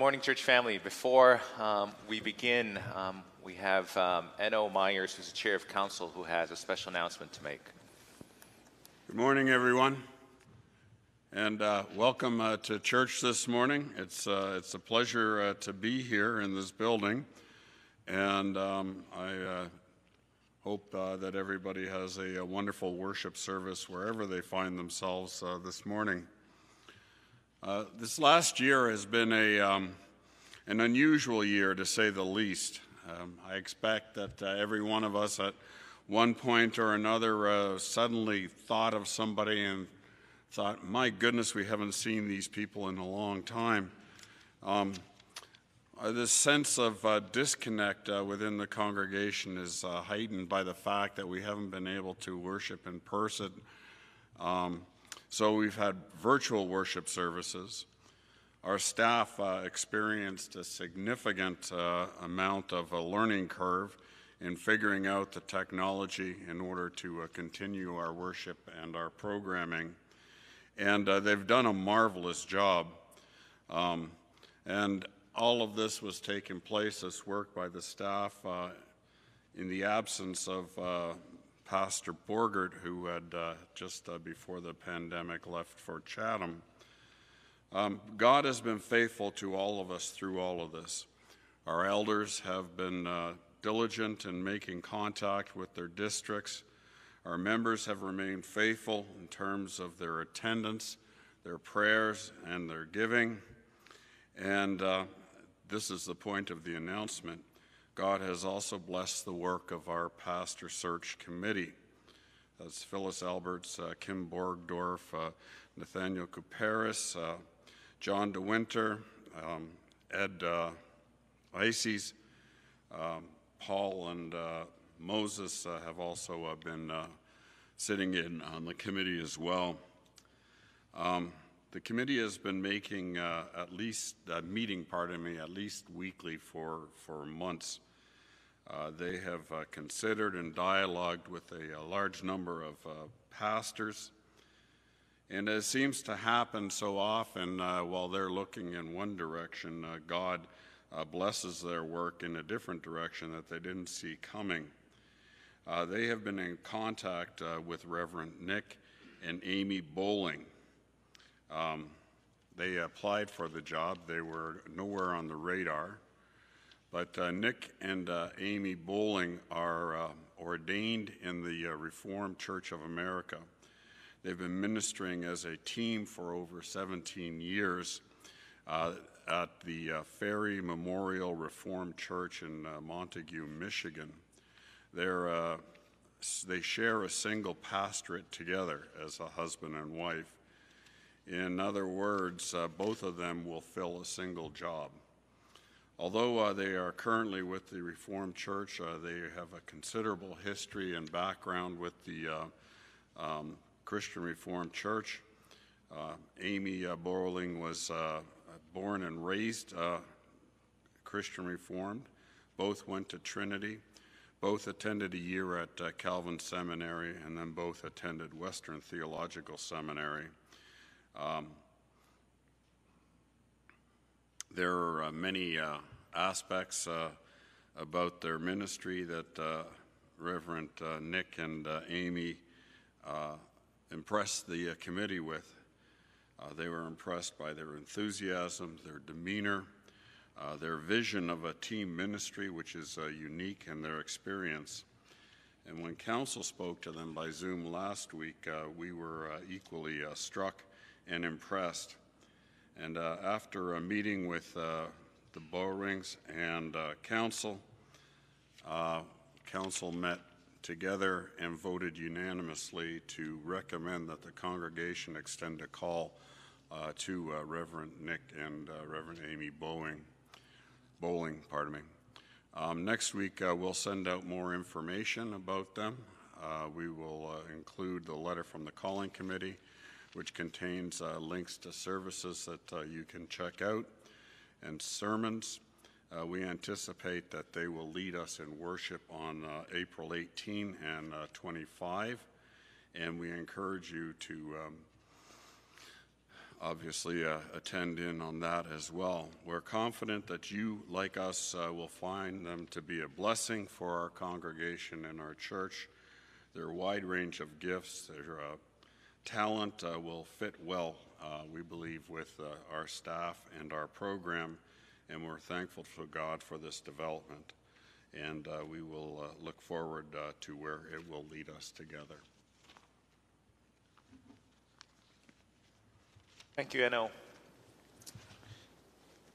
Morning, church family. Before um, we begin, um, we have um, N.O. Myers, who's the chair of council, who has a special announcement to make. Good morning, everyone, and uh, welcome uh, to church this morning. It's uh, it's a pleasure uh, to be here in this building, and um, I uh, hope uh, that everybody has a, a, wonderful worship service wherever they find themselves this morning. This last year has been a um, an unusual year, to say the least. Um, I expect that every one of us at one point or another uh, suddenly thought of somebody and thought, my goodness, we haven't seen these people in a long time. Um, uh, this sense of uh, disconnect uh, within the congregation is uh, heightened by the fact that we haven't been able to worship in person. Um, so we've had virtual worship services. Our staff uh, experienced a significant uh, amount of a learning curve in figuring out the technology in order to uh, continue our worship and our programming. And uh, they've done a marvelous job. Um, and all of this was taking place, this work by the staff, uh, in the absence of uh, Pastor Borgert, who had uh, just uh, before the pandemic left for Chatham. Um, God has been faithful to all of us through all of this. Our elders have been diligent in making contact with their districts. Our members have remained faithful in terms of their attendance, their prayers, and their giving. And uh, this is the point of the announcement. God has also blessed the work of our pastor search committee. That's Phyllis Alberts, uh, Kim Borgdorf, uh, Nathaniel Kuperis, uh, John DeWinter, um, Ed uh, Ices, um, Paul and uh, Moses uh, have also uh, been sitting in on the committee as well. Um, the committee has been making uh, at least, uh, meeting, pardon me, at least weekly for, for months. They have considered and dialogued with a, a large number of pastors. And it seems to happen so often while they're looking in one direction, God uh, blesses their work in a different direction that they didn't see coming. Uh, they have been in contact uh, with Reverend Nick and Amy Bowling. Um, they applied for the job, they were nowhere on the radar. But uh, Nick and uh, Amy Bowling are uh, ordained in the Reformed Church of America. They've been ministering as a team for over 17 years. Uh, at the uh, Ferry Memorial Reformed Church in uh, Montague, Michigan. They're, uh, they share a single pastorate together as a husband and wife. In other words, uh, both of them will fill a single job. Although uh, they are currently with the Reformed Church, uh, they have a considerable history and background with the um, Christian Reformed Church. Amy Borling was born and raised uh, Christian Reformed. Both went to Trinity. Both attended a year at uh, Calvin Seminary, and then both attended Western Theological Seminary. Um, there are uh, many uh, aspects uh, about their ministry that uh, Reverend Nick and Amy impressed the committee with. Uh, they were impressed by their enthusiasm, their demeanor, uh, their vision of a team ministry, which is uh, unique, and their experience. And when council spoke to them by Zoom last week, uh, we were uh, equally uh, struck and impressed. And after a meeting with the Bowrings and council, council met together and voted unanimously to recommend that the congregation extend a call uh, to uh, Reverend Nick and uh, Reverend Amy Bowling. Bowling, pardon me. Um, next week, uh, we'll send out more information about them. Uh, we will uh, include the letter from the calling committee, which contains links to services that you can check out and sermons. we anticipate that they will lead us in worship on April 18 and 25, and we encourage you to um, obviously uh, attend in on that as well. We're confident that you, like us, uh, will find them to be a blessing for our congregation and our church. Their wide range of gifts, their uh, talent uh, will fit well, uh, we believe, with uh, our staff and our program, and we're thankful to God for this development. And we will look forward to where it will lead us together. Thank you, Eno.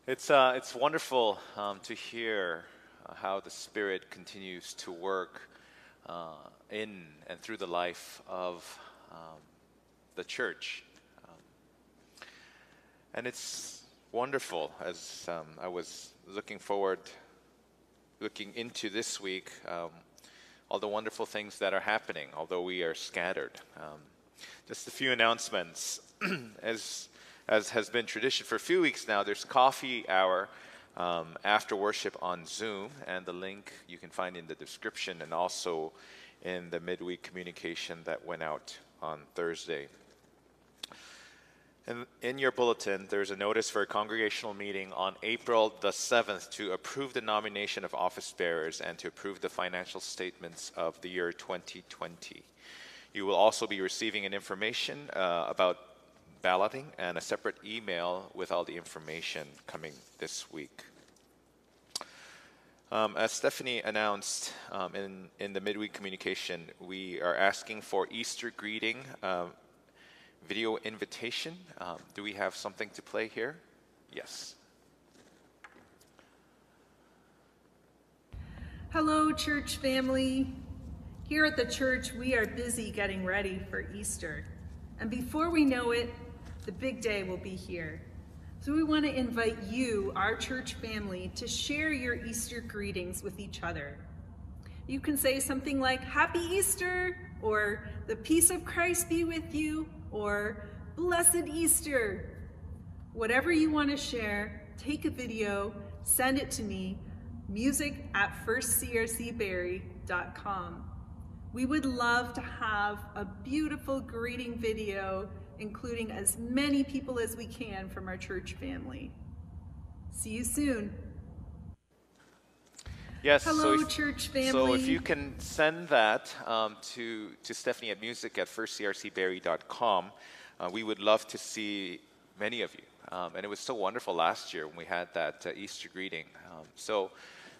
It's, uh, it's wonderful um, to hear uh, how the Spirit continues to work uh, in and through the life of um, the church. And it's wonderful as um, I was looking forward, looking into this week, um, all the wonderful things that are happening, although we are scattered. Um, just a few announcements. as as has been tradition for a few weeks now, there's coffee hour um, after worship on Zoom, and the link you can find in the description and also in the midweek communication that went out on Thursday. And in your bulletin, there's a notice for a congregational meeting on April the 7th to approve the nomination of office bearers and to approve the financial statements of the year 2020. You will also be receiving an information uh, about balloting and a separate email with all the information coming this week. Um, as Stephanie announced um, in, in the midweek communication, we are asking for Easter greeting um, video invitation. Um, do we have something to play here? Yes. Hello, church family. Here at the church, we are busy getting ready for Easter. And before we know it, the big day will be here. So we want to invite you, our church family, to share your Easter greetings with each other. You can say something like, Happy Easter, or the peace of Christ be with you, or Blessed Easter. Whatever you want to share, take a video, send it to me, music at firstcrcbarrie.com. We would love to have a beautiful greeting video including as many people as we can from our church family. See you soon. Yes. Hello, so if, church family. So if you can send that um, to, to Stephanie at music at firstcrcbarrie.com, uh, we would love to see many of you. Um, and it was so wonderful last year when we had that uh, Easter greeting. Um, so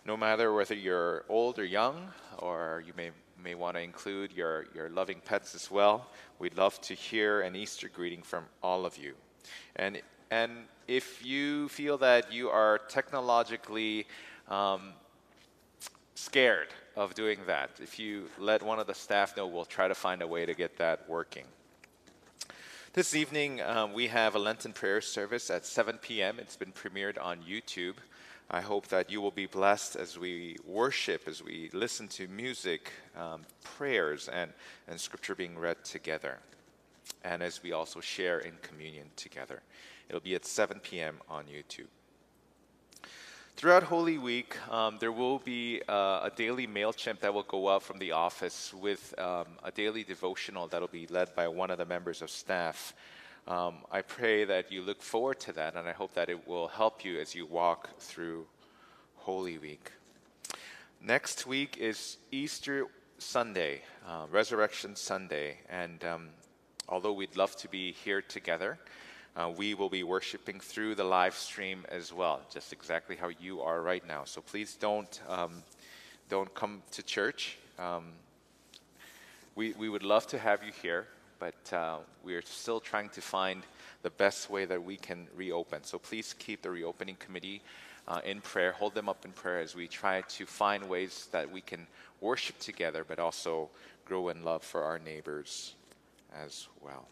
no matter whether you're old or young, or you may may want to include your, your loving pets as well. We'd love to hear an Easter greeting from all of you. And, and if you feel that you are technologically um, scared of doing that, if you let one of the staff know, we'll try to find a way to get that working. This evening, um, we have a Lenten prayer service at 7 p.m. It's been premiered on YouTube. I hope that you will be blessed as we worship, as we listen to music, um, prayers, and, and scripture being read together, and as we also share in communion together. It'll be at 7 p.m. on YouTube. Throughout Holy Week, um, there will be uh, a daily MailChimp that will go out from the office with um, a daily devotional that will be led by one of the members of staff. Um, I pray that you look forward to that, and I hope that it will help you as you walk through Holy Week. Next week is Easter Sunday, uh, Resurrection Sunday, and um, although we'd love to be here together, uh, we will be worshiping through the live stream as well, just exactly how you are right now. So please don't um, don't come to church. Um, we we would love to have you here but uh, we are still trying to find the best way that we can reopen. So please keep the reopening committee uh, in prayer, hold them up in prayer as we try to find ways that we can worship together, but also grow in love for our neighbors as well.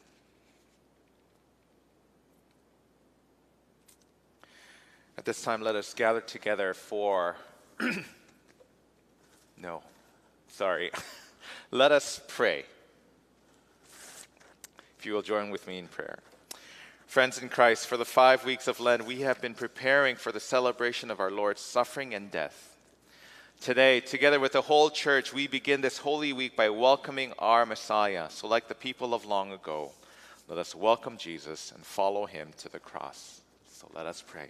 At this time, let us gather together for. no, sorry. let us pray. If you will join with me in prayer. Friends in Christ, for the five weeks of Lent, we have been preparing for the celebration of our Lord's suffering and death. Today, together with the whole church, we begin this holy week by welcoming our Messiah. So, like the people of long ago, Let us welcome Jesus and follow him to the cross. So let us pray.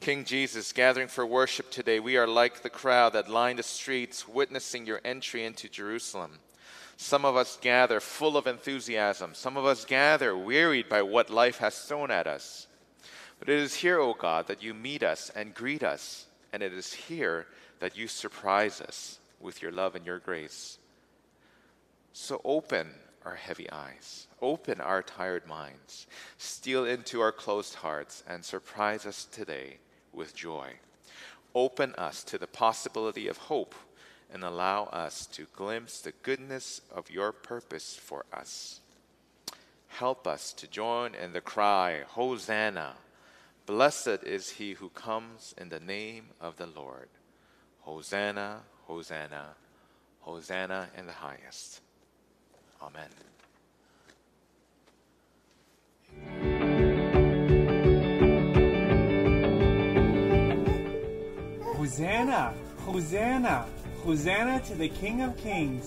King Jesus, gathering for worship today, we are like the crowd that lined the streets witnessing your entry into Jerusalem. Some of us gather full of enthusiasm. Some of us gather wearied by what life has thrown at us. But it is here, O God, that you meet us and greet us, and it is here that you surprise us with your love and your grace. So open our heavy eyes, open our tired minds, steal into our closed hearts, and surprise us today with joy. Open us to the possibility of hope and allow us to glimpse the goodness of your purpose for us. Help us to join in the cry, Hosanna! Blessed is he who comes in the name of the Lord. Hosanna, Hosanna, Hosanna in the highest. Amen. Hosanna, Hosanna, Hosanna to the King of Kings.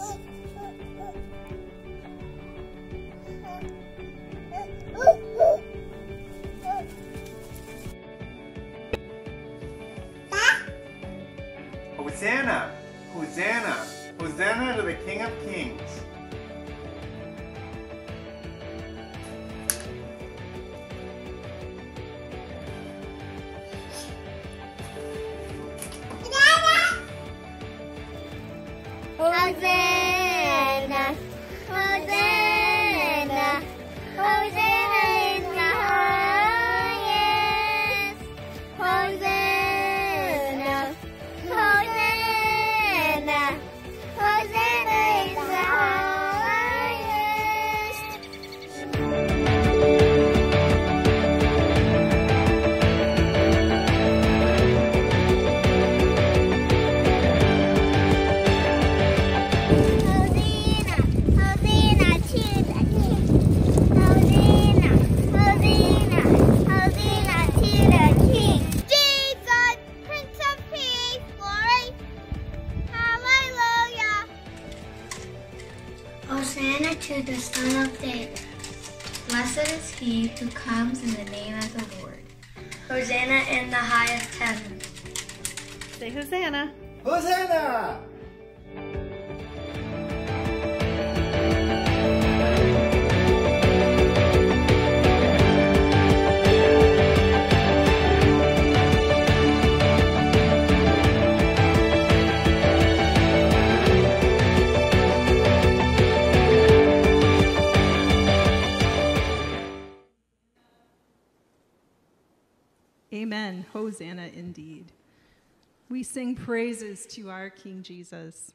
Praises to our King Jesus.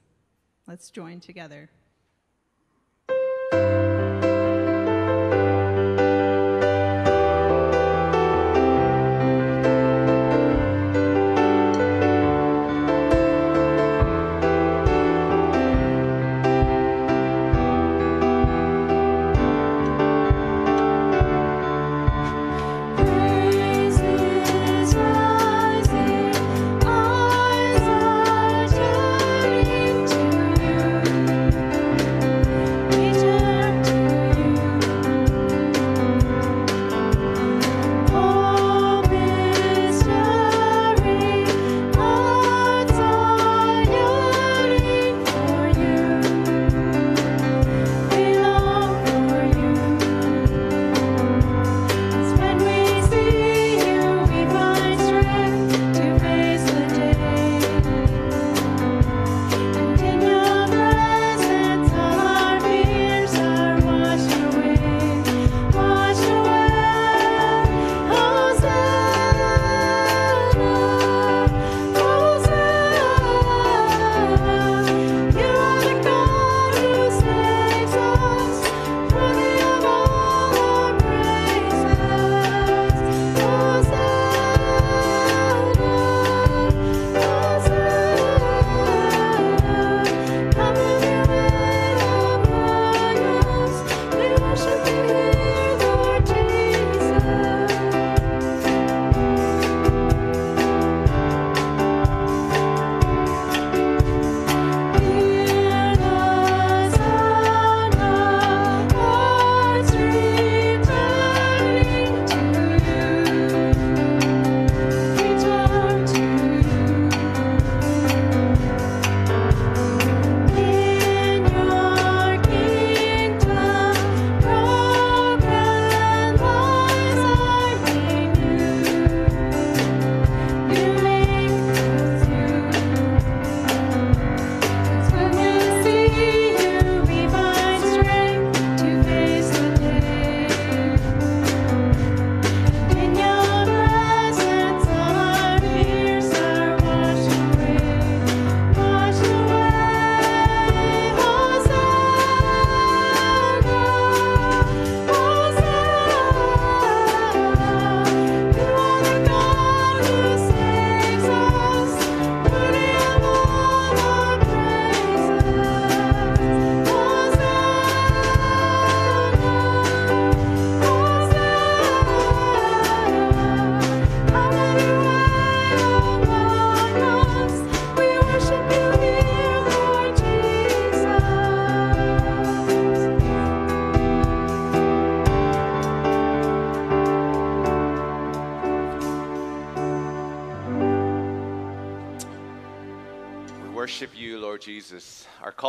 Let's join together.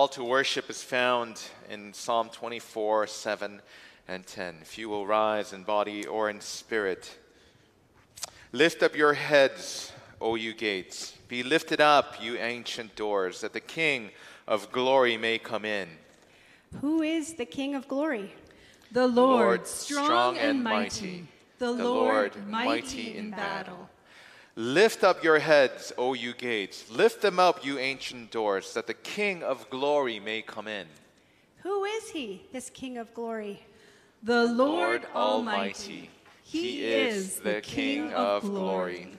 Call to worship is found in Psalm 24, 7 and 10. If you will rise in body or in spirit, lift up your heads, O you gates. Be lifted up, you ancient doors, that the King of glory may come in. Who is the King of glory? The Lord, Lord, strong, and mighty. The, Lord, mighty in battle. Lift up your heads, O you gates. Lift them up, you ancient doors, that the King of glory may come in. Who is he, this King of glory? The Lord Lord Almighty. Almighty. He is the King of glory.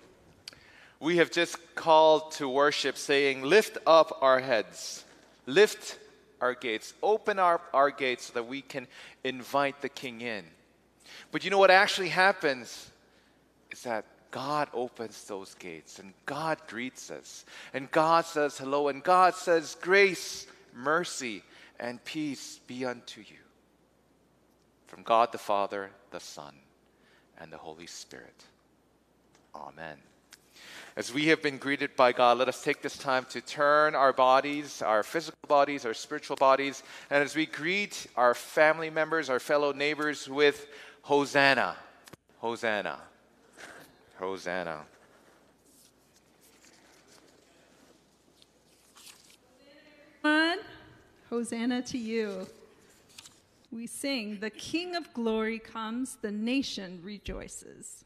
We have just called to worship, saying, Lift up our heads, lift our gates, open our, our gates so that we can invite the King in. But you know what actually happens is that God opens those gates and God greets us, and God says hello, and God says, Grace, mercy, and peace be unto you. From God the Father, the Son, and the Holy Spirit. Amen. As we have been greeted by God, let us take this time to turn our bodies, our physical bodies, our spiritual bodies, and as we greet our family members, our fellow neighbors with Hosanna. Hosanna. Hosanna. Hosanna to you. We sing, The King of glory comes, the nation rejoices.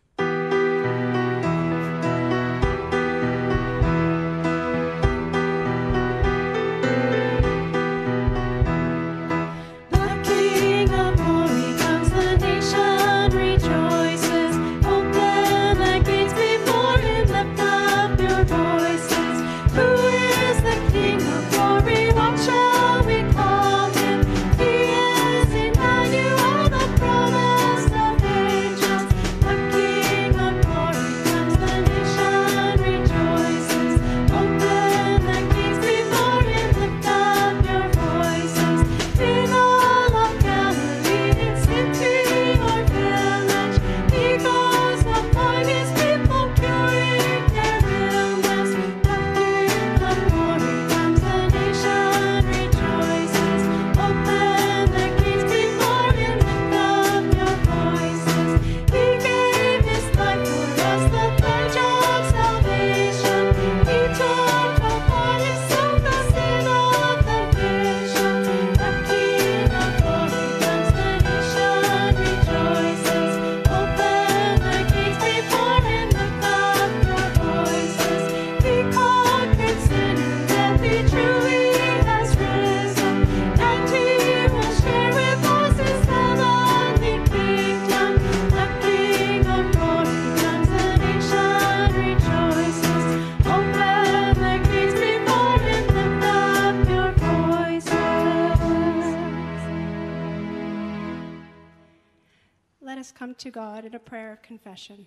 God in a prayer of confession.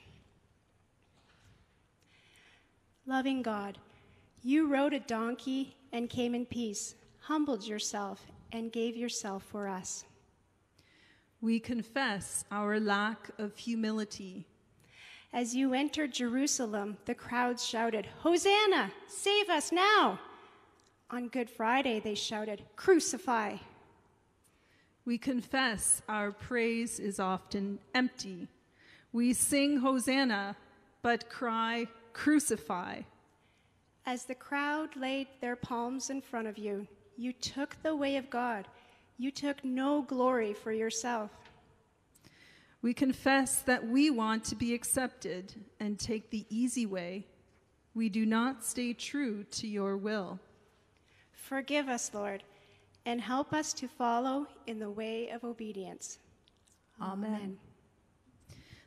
Loving God, you rode a donkey and came in peace, humbled yourself, and gave yourself for us. We confess our lack of humility. As you entered Jerusalem, the crowds shouted, Hosanna! Save us now! On Good Friday, they shouted, Crucify! We confess our praise is often empty. We sing Hosanna, but cry, Crucify. As the crowd laid their palms in front of you, you took the way of God. You took no glory for yourself. We confess that we want to be accepted and take the easy way. We do not stay true to your will. Forgive us, Lord, and help us to follow in the way of obedience. Amen.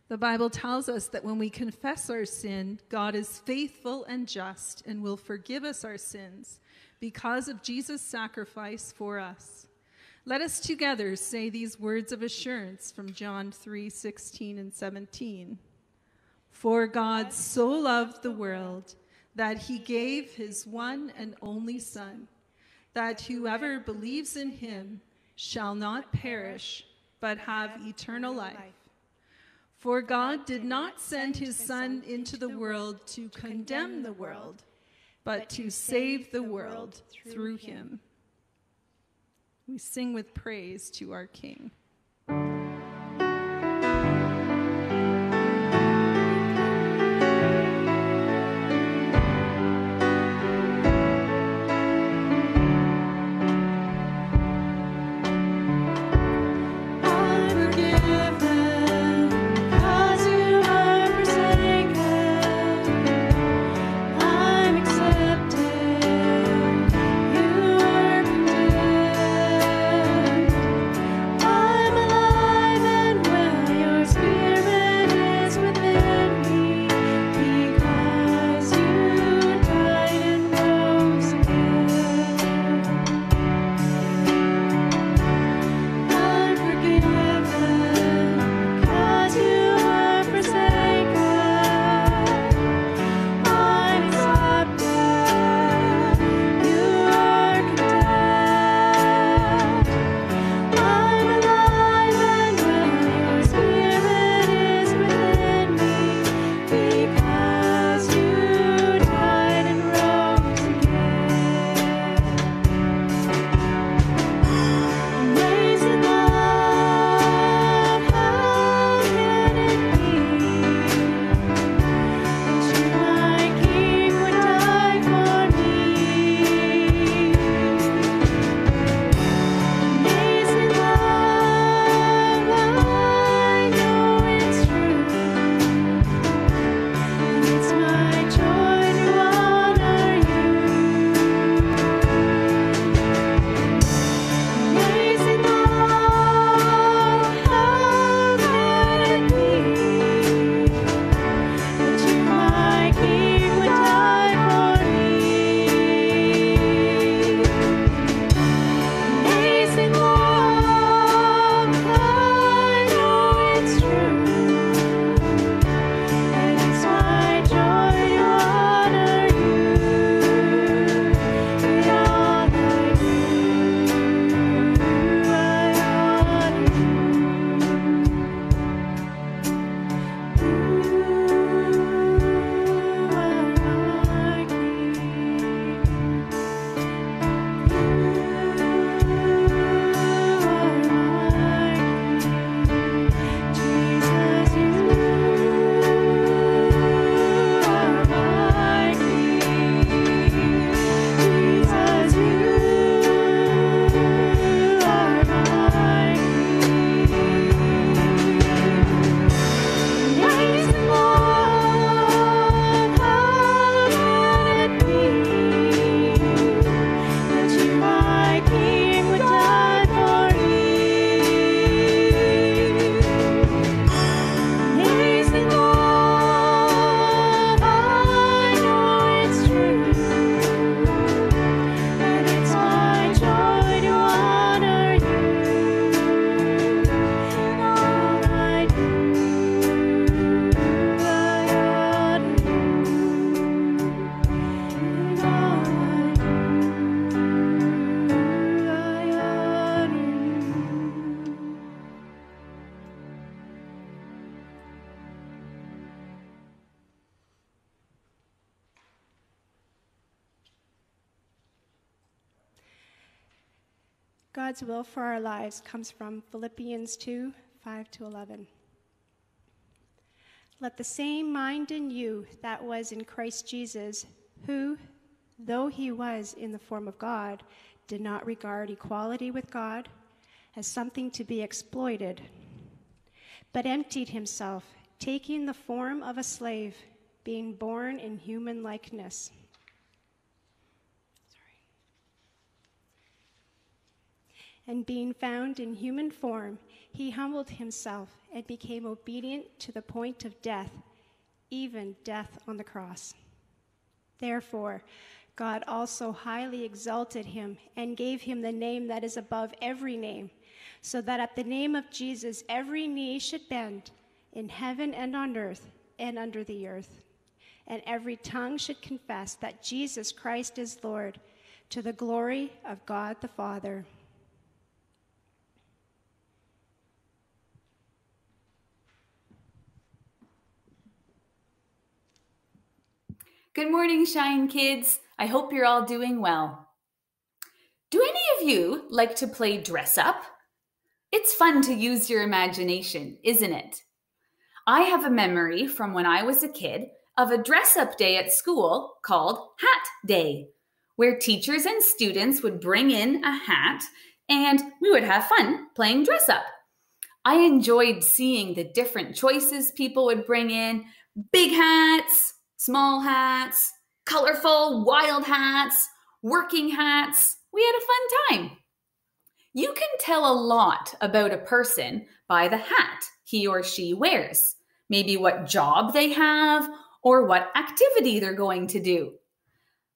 The Bible tells us that when we confess our sin, God is faithful and just and will forgive us our sins because of Jesus' sacrifice for us. Let us together say these words of assurance from John 3 16 and 17. For God so loved the world that he gave his one and only Son, that whoever believes in him shall not perish, but have eternal life. For God did not send his Son into the world to condemn the world, but to save the world through him. We sing with praise to our King. God's will for our lives comes from Philippians 2 5 to 11. Let the same mind in you that was in Christ Jesus, who, though he was in the form of God, did not regard equality with God as something to be exploited, but emptied himself, taking the form of a slave, being born in human likeness. And being found in human form, he humbled himself and became obedient to the point of death, even death on the cross. Therefore, God also highly exalted him and gave him the name that is above every name, so that at the name of Jesus every knee should bend in heaven and on earth and under the earth, and every tongue should confess that Jesus Christ is Lord, to the glory of God the Father. Good morning, Shine Kids. I hope you're all doing well. Do any of you like to play dress up? It's fun to use your imagination, isn't it? I have a memory from when I was a kid of a dress up day at school called Hat Day, where teachers and students would bring in a hat and we would have fun playing dress up. I enjoyed seeing the different choices people would bring in big hats, small hats, colorful wild hats, working hats. We had a fun time. You can tell a lot about a person by the hat he or she wears, maybe what job they have or what activity they're going to do.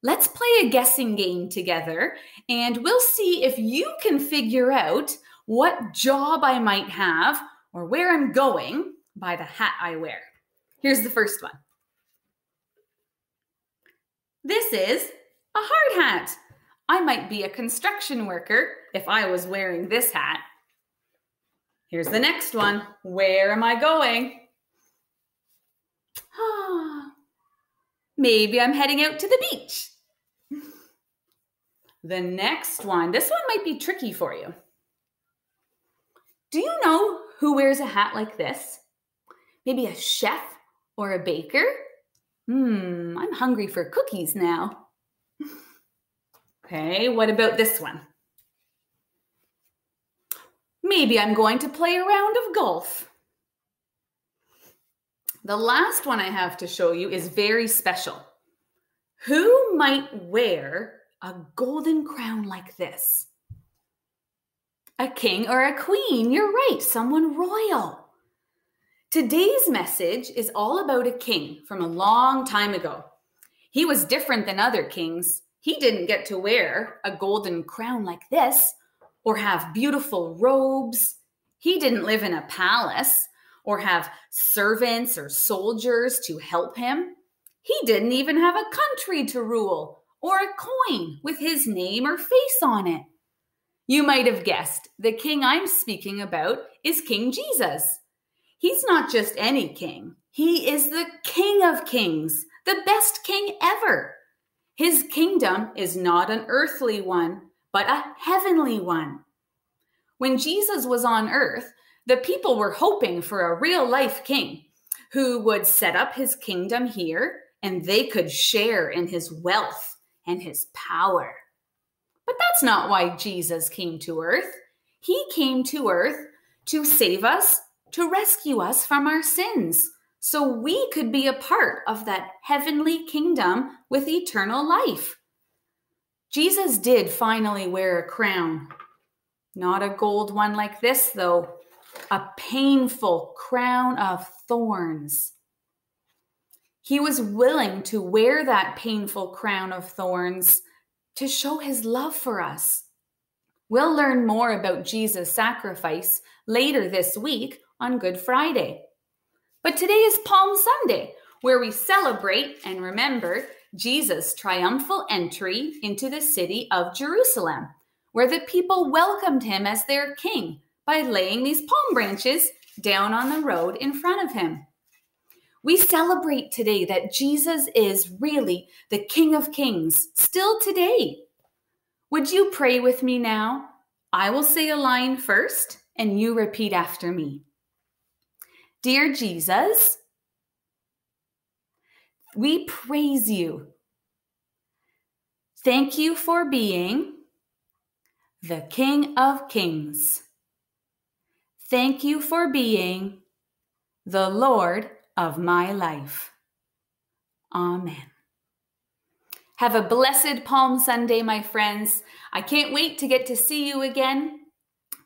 Let's play a guessing game together and we'll see if you can figure out what job I might have or where I'm going by the hat I wear. Here's the first one. This is a hard hat. I might be a construction worker if I was wearing this hat. Here's the next one. Where am I going? Maybe I'm heading out to the beach. The next one, this one might be tricky for you. Do you know who wears a hat like this? Maybe a chef or a baker? Hmm, I'm hungry for cookies now. Okay, what about this one? Maybe I'm going to play a round of golf. The last one I have to show you is very special. Who might wear a golden crown like this? A king or a queen. You're right, someone royal. Today's message is all about a king from a long time ago. He was different than other kings. He didn't get to wear a golden crown like this or have beautiful robes. He didn't live in a palace or have servants or soldiers to help him. He didn't even have a country to rule or a coin with his name or face on it. You might have guessed the king I'm speaking about is King Jesus. He's not just any king, he is the King of Kings, the best king ever. His kingdom is not an earthly one, but a heavenly one. When Jesus was on earth, the people were hoping for a real life king who would set up his kingdom here and they could share in his wealth and his power. But that's not why Jesus came to earth. He came to earth to save us, to rescue us from our sins, so we could be a part of that heavenly kingdom with eternal life. Jesus did finally wear a crown. Not a gold one like this, though, a painful crown of thorns. He was willing to wear that painful crown of thorns to show his love for us. We'll learn more about Jesus' sacrifice later this week on Good Friday. But today is Palm Sunday, where we celebrate and remember Jesus' triumphal entry into the city of Jerusalem, where the people welcomed him as their king by laying these palm branches down on the road in front of him. We celebrate today that Jesus is really the King of Kings, still today. Would you pray with me now? I will say a line first, and you repeat after me. Dear Jesus, we praise you. Thank you for being the King of Kings. Thank you for being the Lord of my life. Amen. Have a blessed Palm Sunday, my friends. I can't wait to get to see you again.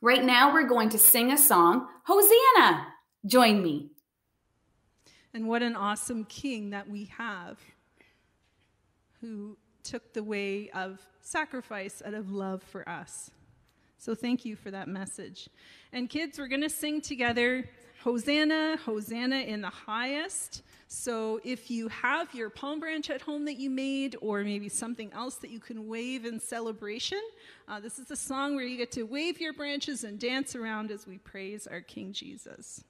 Right now, we're going to sing a song, Hosanna. Join me. And what an awesome king that we have who took the way of sacrifice out of love for us. So thank you for that message. And kids, we're going to sing together Hosanna, Hosanna in the highest. So if you have your palm branch at home that you made, or maybe something else that you can wave in celebration, uh, this is a song where you get to wave your branches and dance around as we praise our King Jesus.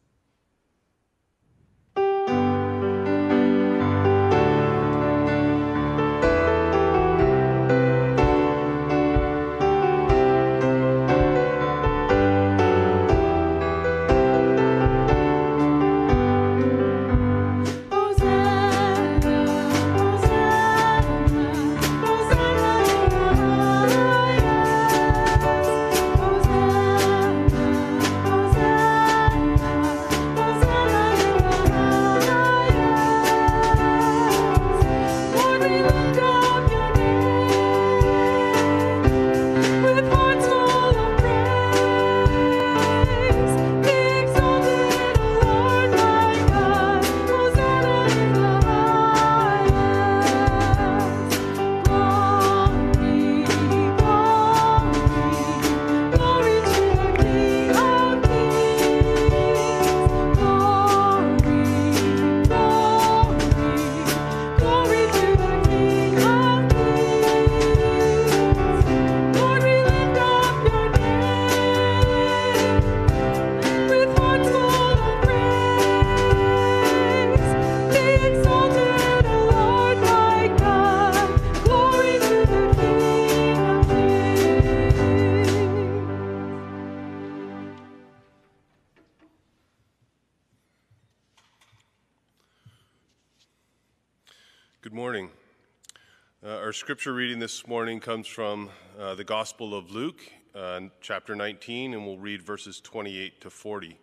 Scripture reading this morning comes from uh, the Gospel of Luke, uh, chapter 19, and we'll read verses 28 to 40.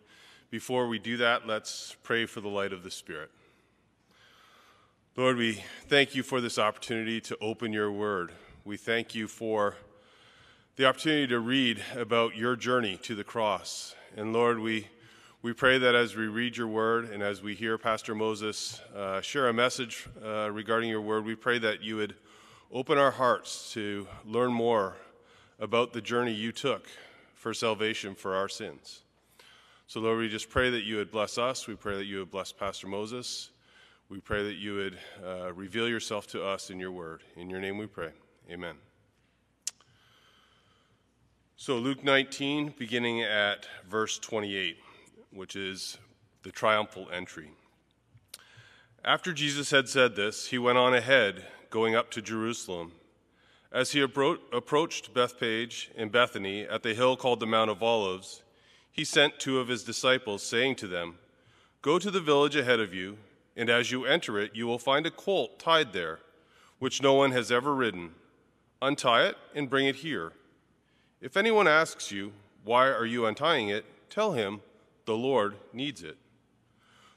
Before we do that, let's pray for the light of the Spirit. Lord, we thank you for this opportunity to open your word. We thank you for the opportunity to read about your journey to the cross. And Lord, we, we pray that as we read your word and as we hear Pastor Moses uh, share a message uh, regarding your word, we pray that you would open our hearts to learn more about the journey you took for salvation for our sins. So, Lord, we just pray that you would bless us. We pray that you would bless Pastor Moses. We pray that you would uh, reveal yourself to us in your word. In your name we pray. Amen. So, Luke 19, beginning at verse 28, which is the triumphal entry. After Jesus had said this, he went on ahead, going up to Jerusalem. As he appro- approached Bethphage and Bethany at the hill called the Mount of Olives, he sent two of his disciples, saying to them, Go to the village ahead of you, and as you enter it, you will find a colt tied there, which no one has ever ridden. Untie it and bring it here. If anyone asks you, Why are you untying it? tell him, The Lord needs it.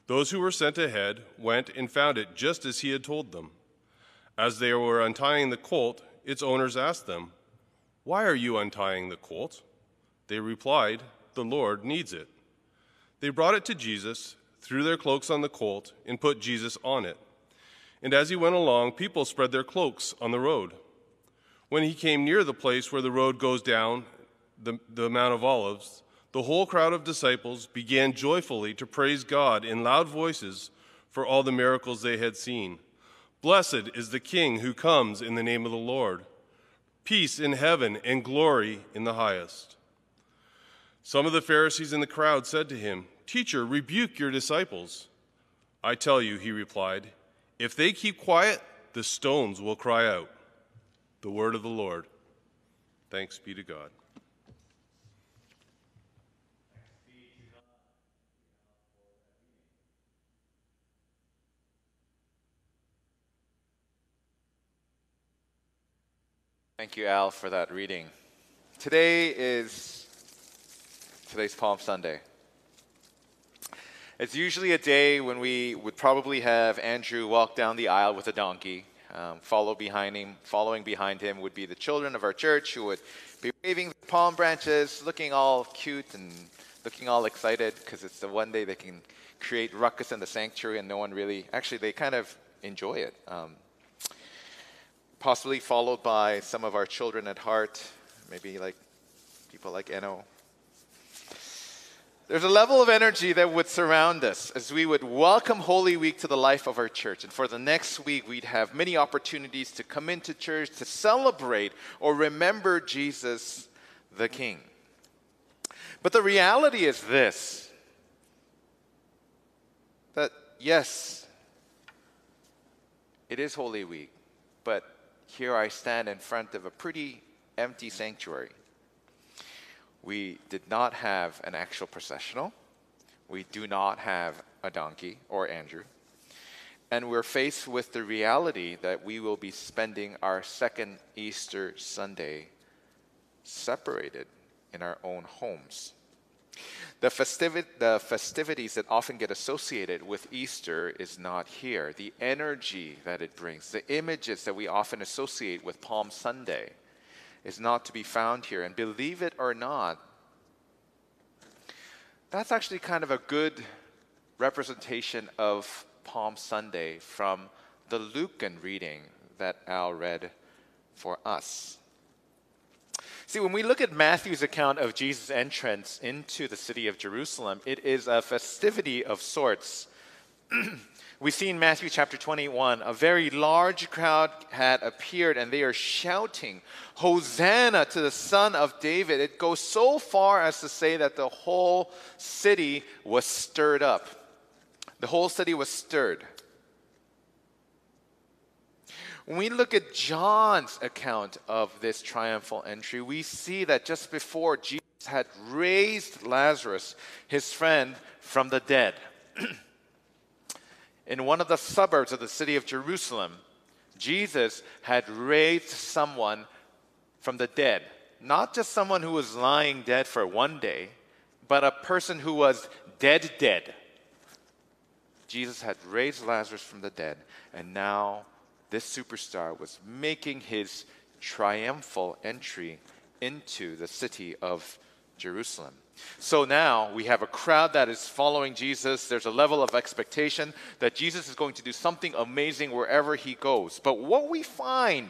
Those who were sent ahead went and found it just as he had told them. As they were untying the colt, its owners asked them, Why are you untying the colt? They replied, The Lord needs it. They brought it to Jesus, threw their cloaks on the colt, and put Jesus on it. And as he went along, people spread their cloaks on the road. When he came near the place where the road goes down the, the Mount of Olives, the whole crowd of disciples began joyfully to praise God in loud voices for all the miracles they had seen. Blessed is the King who comes in the name of the Lord. Peace in heaven and glory in the highest. Some of the Pharisees in the crowd said to him, Teacher, rebuke your disciples. I tell you, he replied, if they keep quiet, the stones will cry out. The word of the Lord. Thanks be to God. Thank you, Al, for that reading. Today is today's Palm Sunday. It's usually a day when we would probably have Andrew walk down the aisle with a donkey. Um, follow behind him, following behind him would be the children of our church who would be waving palm branches, looking all cute and looking all excited because it's the one day they can create ruckus in the sanctuary and no one really, actually, they kind of enjoy it. Um, possibly followed by some of our children at heart, maybe like people like Eno. There's a level of energy that would surround us as we would welcome Holy Week to the life of our church. And for the next week, we'd have many opportunities to come into church to celebrate or remember Jesus the King. But the reality is this that yes, it is Holy Week, but here I stand in front of a pretty empty sanctuary. We did not have an actual processional. We do not have a donkey or Andrew. And we're faced with the reality that we will be spending our second Easter Sunday separated in our own homes. The, festivi- the festivities that often get associated with Easter is not here. The energy that it brings, the images that we often associate with Palm Sunday, is not to be found here. And believe it or not, that's actually kind of a good representation of Palm Sunday from the Lucan reading that Al read for us. See, when we look at Matthew's account of Jesus' entrance into the city of Jerusalem, it is a festivity of sorts. we see in Matthew chapter 21, a very large crowd had appeared and they are shouting, Hosanna to the Son of David. It goes so far as to say that the whole city was stirred up. The whole city was stirred. When we look at John's account of this triumphal entry, we see that just before Jesus had raised Lazarus, his friend, from the dead, in one of the suburbs of the city of Jerusalem, Jesus had raised someone from the dead. Not just someone who was lying dead for one day, but a person who was dead, dead. Jesus had raised Lazarus from the dead, and now this superstar was making his triumphal entry into the city of Jerusalem. So now we have a crowd that is following Jesus. There's a level of expectation that Jesus is going to do something amazing wherever he goes. But what we find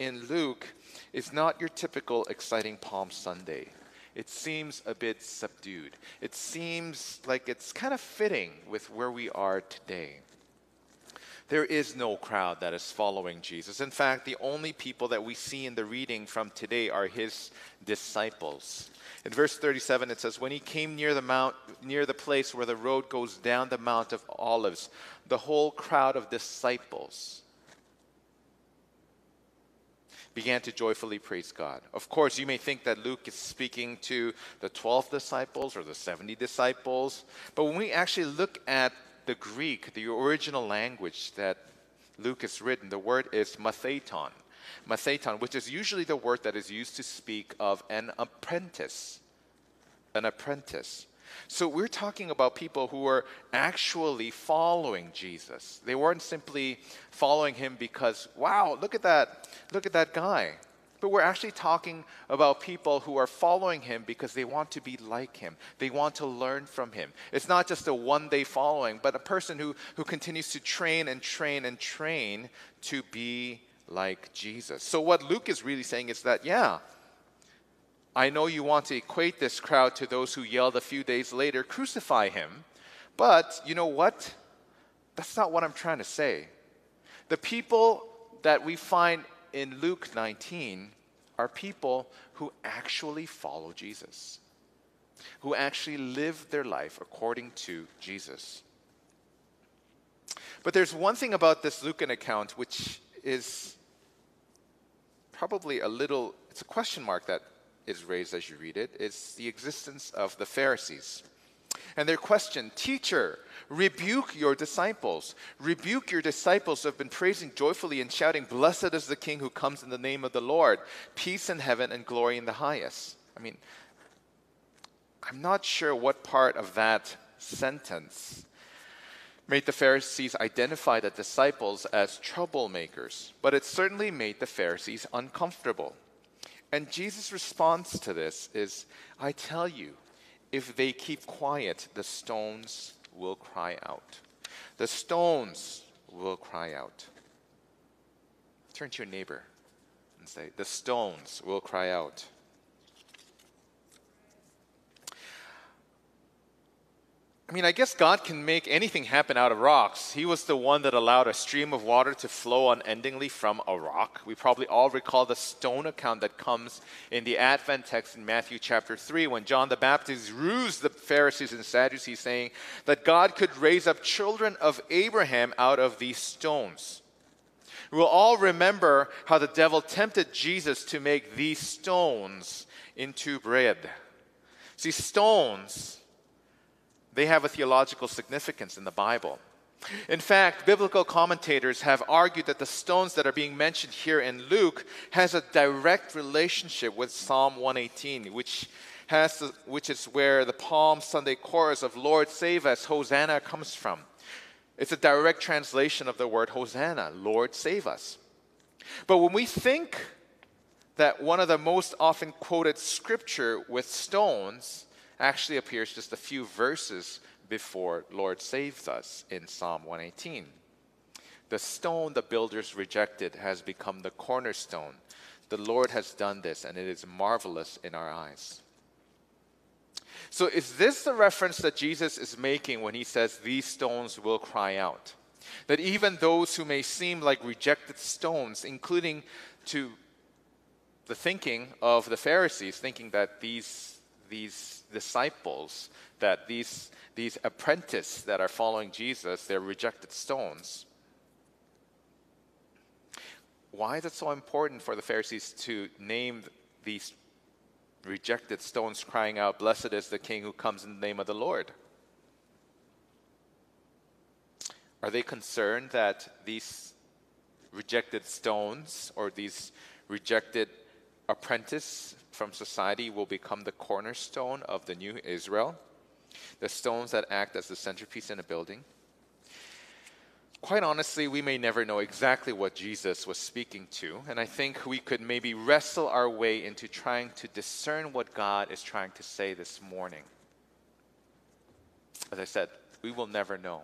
in Luke is not your typical exciting Palm Sunday. It seems a bit subdued. It seems like it's kind of fitting with where we are today. There is no crowd that is following Jesus. In fact, the only people that we see in the reading from today are his disciples. In verse 37 it says when he came near the mount near the place where the road goes down the mount of olives the whole crowd of disciples began to joyfully praise God. Of course, you may think that Luke is speaking to the 12 disciples or the 70 disciples, but when we actually look at the Greek, the original language that Luke has written, the word is matheton. Matheton, which is usually the word that is used to speak of an apprentice. An apprentice. So we're talking about people who were actually following Jesus. They weren't simply following him because, wow, look at that, look at that guy. But we're actually talking about people who are following him because they want to be like him. They want to learn from him. It's not just a one day following, but a person who, who continues to train and train and train to be like Jesus. So, what Luke is really saying is that, yeah, I know you want to equate this crowd to those who yelled a few days later, crucify him. But you know what? That's not what I'm trying to say. The people that we find in Luke 19 are people who actually follow Jesus, who actually live their life according to Jesus. But there's one thing about this Lucan account which is probably a little, it's a question mark that is raised as you read it. It's the existence of the Pharisees. And their question, Teacher, rebuke your disciples. Rebuke your disciples who have been praising joyfully and shouting, Blessed is the King who comes in the name of the Lord, peace in heaven and glory in the highest. I mean, I'm not sure what part of that sentence made the Pharisees identify the disciples as troublemakers, but it certainly made the Pharisees uncomfortable. And Jesus' response to this is I tell you, if they keep quiet, the stones will cry out. The stones will cry out. Turn to your neighbor and say, The stones will cry out. I mean, I guess God can make anything happen out of rocks. He was the one that allowed a stream of water to flow unendingly from a rock. We probably all recall the stone account that comes in the Advent text in Matthew chapter 3 when John the Baptist rused the Pharisees and Sadducees, saying that God could raise up children of Abraham out of these stones. We'll all remember how the devil tempted Jesus to make these stones into bread. See, stones they have a theological significance in the Bible. In fact, biblical commentators have argued that the stones that are being mentioned here in Luke has a direct relationship with Psalm 118, which has the, which is where the Palm Sunday chorus of Lord save us, Hosanna comes from. It's a direct translation of the word Hosanna, Lord save us. But when we think that one of the most often quoted scripture with stones actually appears just a few verses before Lord saves us in Psalm 118. The stone the builders rejected has become the cornerstone. The Lord has done this, and it is marvelous in our eyes. So, is this the reference that Jesus is making when he says, These stones will cry out? That even those who may seem like rejected stones, including to the thinking of the Pharisees, thinking that these, these disciples, that these, these apprentices that are following Jesus, they're rejected stones. Why is it so important for the Pharisees to name these rejected stones crying out, Blessed is the King who comes in the name of the Lord? Are they concerned that these rejected stones or these rejected apprentice from society will become the cornerstone of the new Israel, the stones that act as the centerpiece in a building. Quite honestly, we may never know exactly what Jesus was speaking to, and I think we could maybe wrestle our way into trying to discern what God is trying to say this morning. As I said, we will never know.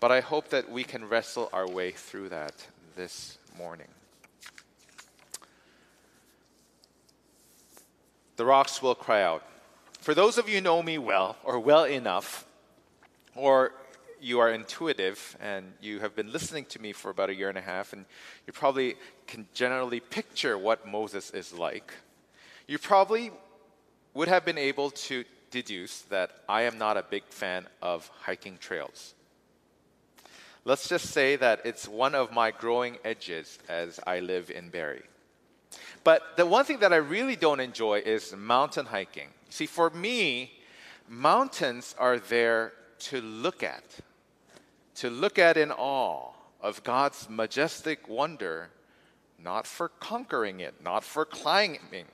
But I hope that we can wrestle our way through that this morning. The rocks will cry out. For those of you who know me well, or well enough, or you are intuitive and you have been listening to me for about a year and a half, and you probably can generally picture what Moses is like, you probably would have been able to deduce that I am not a big fan of hiking trails. Let's just say that it's one of my growing edges as I live in Barrie. But the one thing that I really don't enjoy is mountain hiking. See, for me, mountains are there to look at, to look at in awe of God's majestic wonder, not for conquering it, not for climbing.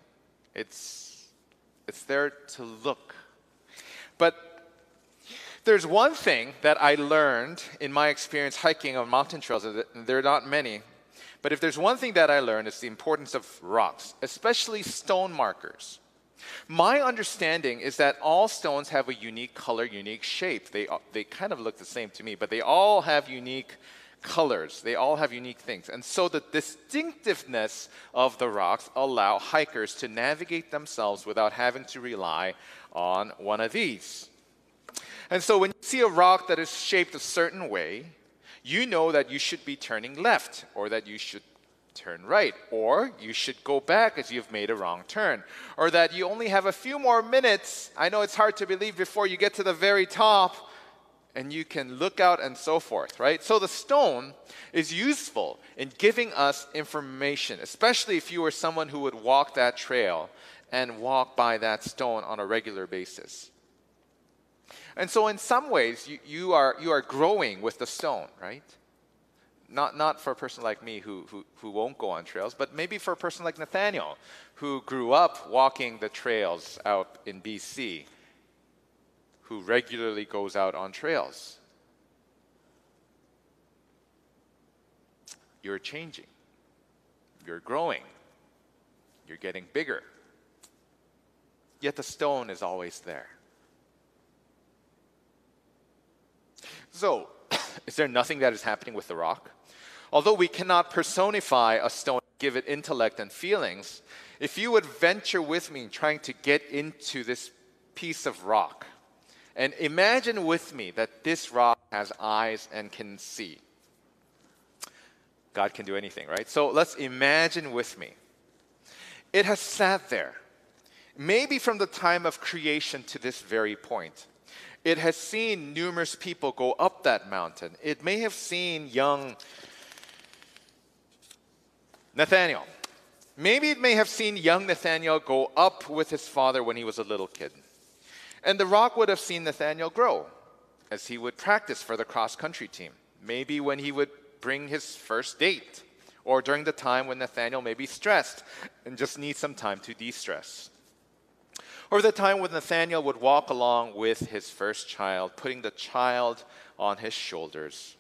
It's, it's there to look. But there's one thing that I learned in my experience hiking on mountain trails, and there are not many, but if there's one thing that I learned, it's the importance of rocks, especially stone markers. My understanding is that all stones have a unique color, unique shape. They, they kind of look the same to me, but they all have unique colors. They all have unique things. And so the distinctiveness of the rocks allow hikers to navigate themselves without having to rely on one of these. And so when you see a rock that is shaped a certain way, you know that you should be turning left or that you should turn right, or you should go back as you've made a wrong turn, or that you only have a few more minutes. I know it's hard to believe before you get to the very top and you can look out and so forth, right? So the stone is useful in giving us information, especially if you were someone who would walk that trail and walk by that stone on a regular basis. And so, in some ways, you, you, are, you are growing with the stone, right? Not, not for a person like me who, who, who won't go on trails, but maybe for a person like Nathaniel, who grew up walking the trails out in BC, who regularly goes out on trails. You're changing, you're growing, you're getting bigger. Yet the stone is always there. So, is there nothing that is happening with the rock? Although we cannot personify a stone, give it intellect and feelings, if you would venture with me trying to get into this piece of rock, and imagine with me that this rock has eyes and can see. God can do anything, right? So let's imagine with me. It has sat there, maybe from the time of creation to this very point. It has seen numerous people go up that mountain. It may have seen young Nathaniel. Maybe it may have seen young Nathaniel go up with his father when he was a little kid. And the rock would have seen Nathaniel grow as he would practice for the cross country team. Maybe when he would bring his first date, or during the time when Nathaniel may be stressed and just needs some time to de stress. Or the time when Nathaniel would walk along with his first child, putting the child on his shoulders.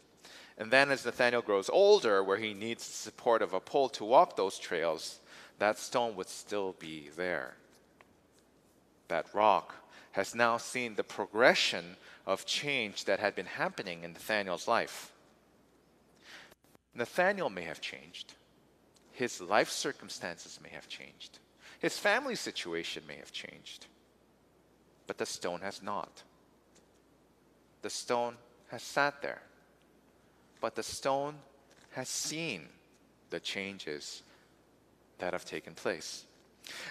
And then as Nathaniel grows older, where he needs the support of a pole to walk those trails, that stone would still be there. That rock has now seen the progression of change that had been happening in Nathaniel's life. Nathaniel may have changed. His life circumstances may have changed. His family situation may have changed, but the stone has not. The stone has sat there, but the stone has seen the changes that have taken place.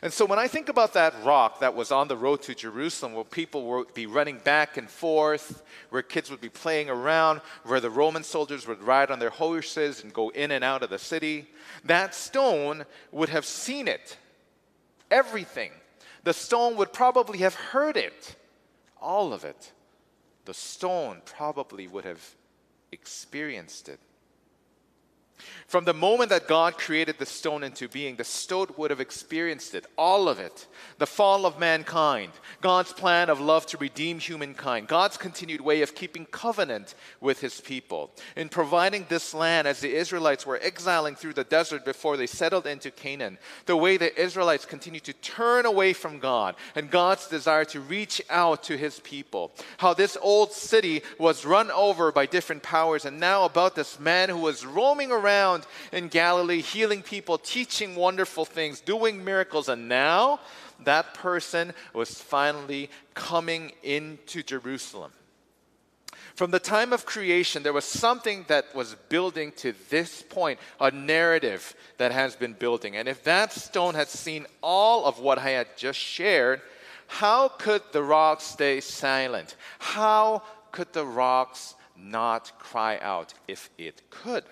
And so when I think about that rock that was on the road to Jerusalem, where people would be running back and forth, where kids would be playing around, where the Roman soldiers would ride on their horses and go in and out of the city, that stone would have seen it everything. The stone would probably have heard it, all of it. The stone probably would have experienced it. From the moment that God created the stone into being, the stone would have experienced it, all of it. The fall of mankind, God's plan of love to redeem humankind, God's continued way of keeping covenant with his people, in providing this land as the Israelites were exiling through the desert before they settled into Canaan, the way the Israelites continued to turn away from God and God's desire to reach out to his people, how this old city was run over by different powers, and now about this man who was roaming around in Galilee, healing people, teaching wonderful things, doing miracles, and now that person was finally coming into Jerusalem. From the time of creation, there was something that was building to this point, a narrative that has been building. And if that stone had seen all of what I had just shared, how could the rocks stay silent? How could the rocks not cry out if it could?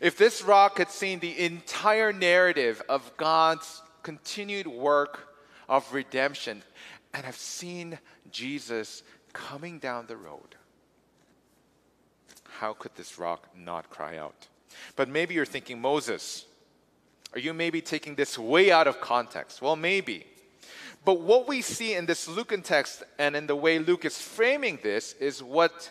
If this rock had seen the entire narrative of God's continued work of redemption and have seen Jesus coming down the road, how could this rock not cry out? But maybe you're thinking, Moses, are you maybe taking this way out of context? Well, maybe. But what we see in this Lucan text and in the way Luke is framing this is what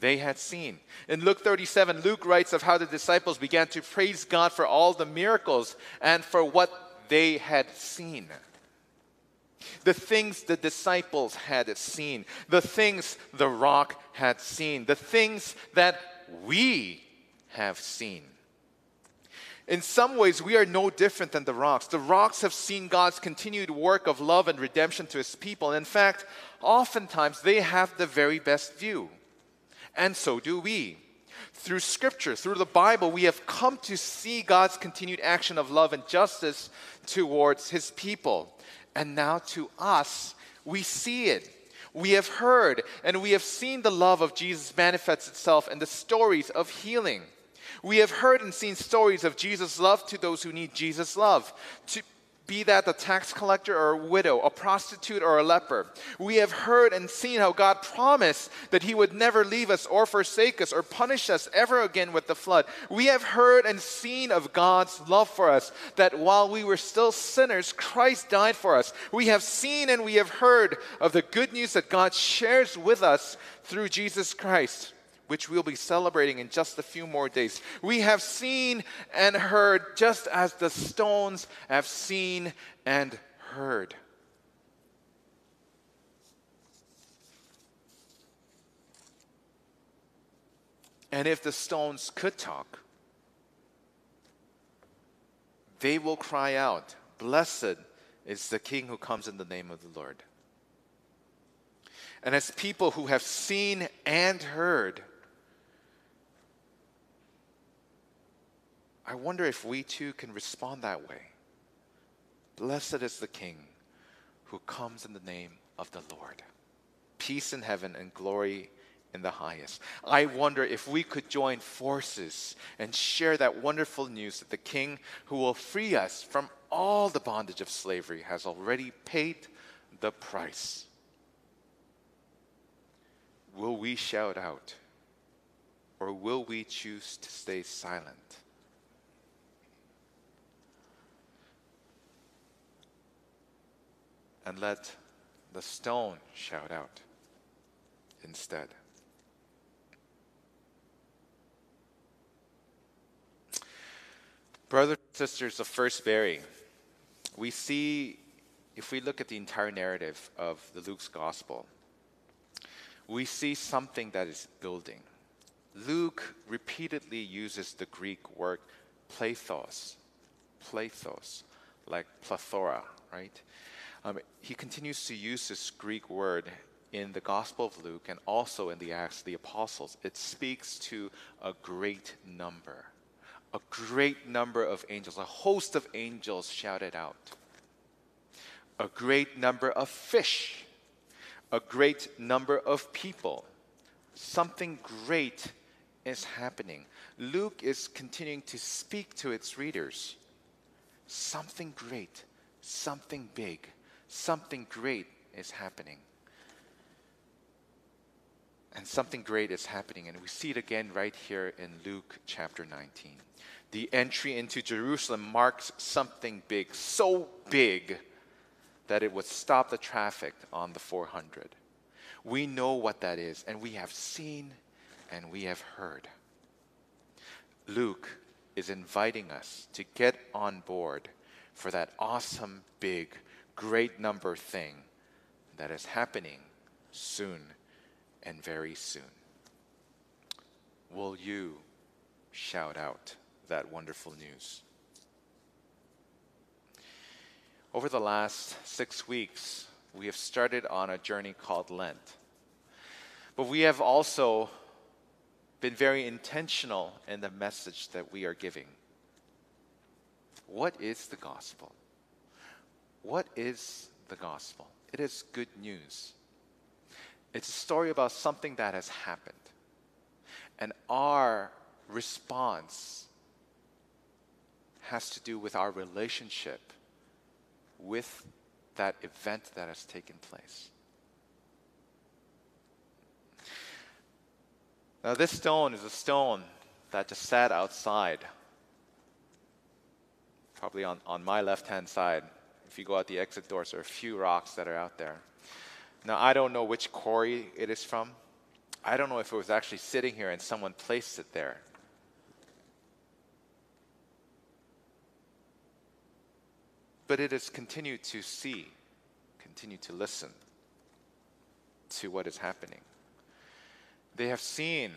they had seen. In Luke 37, Luke writes of how the disciples began to praise God for all the miracles and for what they had seen. The things the disciples had seen, the things the rock had seen, the things that we have seen. In some ways, we are no different than the rocks. The rocks have seen God's continued work of love and redemption to his people. And in fact, oftentimes they have the very best view. And so do we. Through Scripture, through the Bible, we have come to see God's continued action of love and justice towards his people. And now to us, we see it. We have heard and we have seen the love of Jesus manifest itself in the stories of healing. We have heard and seen stories of Jesus' love to those who need Jesus' love, to be that a tax collector or a widow, a prostitute or a leper. We have heard and seen how God promised that He would never leave us or forsake us or punish us ever again with the flood. We have heard and seen of God's love for us, that while we were still sinners, Christ died for us. We have seen and we have heard of the good news that God shares with us through Jesus Christ which we'll be celebrating in just a few more days. We have seen and heard just as the stones have seen and heard. And if the stones could talk, they will cry out, Blessed is the King who comes in the name of the Lord. And as people who have seen and heard, I wonder if we too can respond that way. Blessed is the King who comes in the name of the Lord. Peace in heaven and glory in the highest. I wonder if we could join forces and share that wonderful news that the King who will free us from all the bondage of slavery has already paid the price. Will we shout out or will we choose to stay silent? And let the stone shout out instead. Brothers and sisters of First Barrie, we see, if we look at the entire narrative of the Luke's gospel, we see something that is building. Luke repeatedly uses the Greek word plethos, plethos, like plethora, right? Um, he continues to use this Greek word in the Gospel of Luke and also in the Acts of the Apostles. It speaks to a great number, a great number of angels, a host of angels shouted out, a great number of fish, a great number of people. Something great is happening. Luke is continuing to speak to its readers. Something great, something big something great is happening. And something great is happening. And we see it again right here in Luke chapter 19. The entry into Jerusalem marks something big, so big that it would stop the traffic on the 400. We know what that is, and we have seen and we have heard. Luke is inviting us to get on board for that awesome, big, great number thing that is happening soon and very soon. Will you shout out that wonderful news? Over the last six weeks, we have started on a journey called Lent. But we have also been very intentional in the message that we are giving. What is the gospel? What is the gospel? It is good news. It's a story about something that has happened. And our response has to do with our relationship with that event that has taken place. Now, this stone is a stone that just sat outside, probably on, on my left hand side. If you go out the exit doors, there are a few rocks that are out there. Now, I don't know which quarry it is from. I don't know if it was actually sitting here and someone placed it there. But it has continued to see, continue to listen to what is happening. They have seen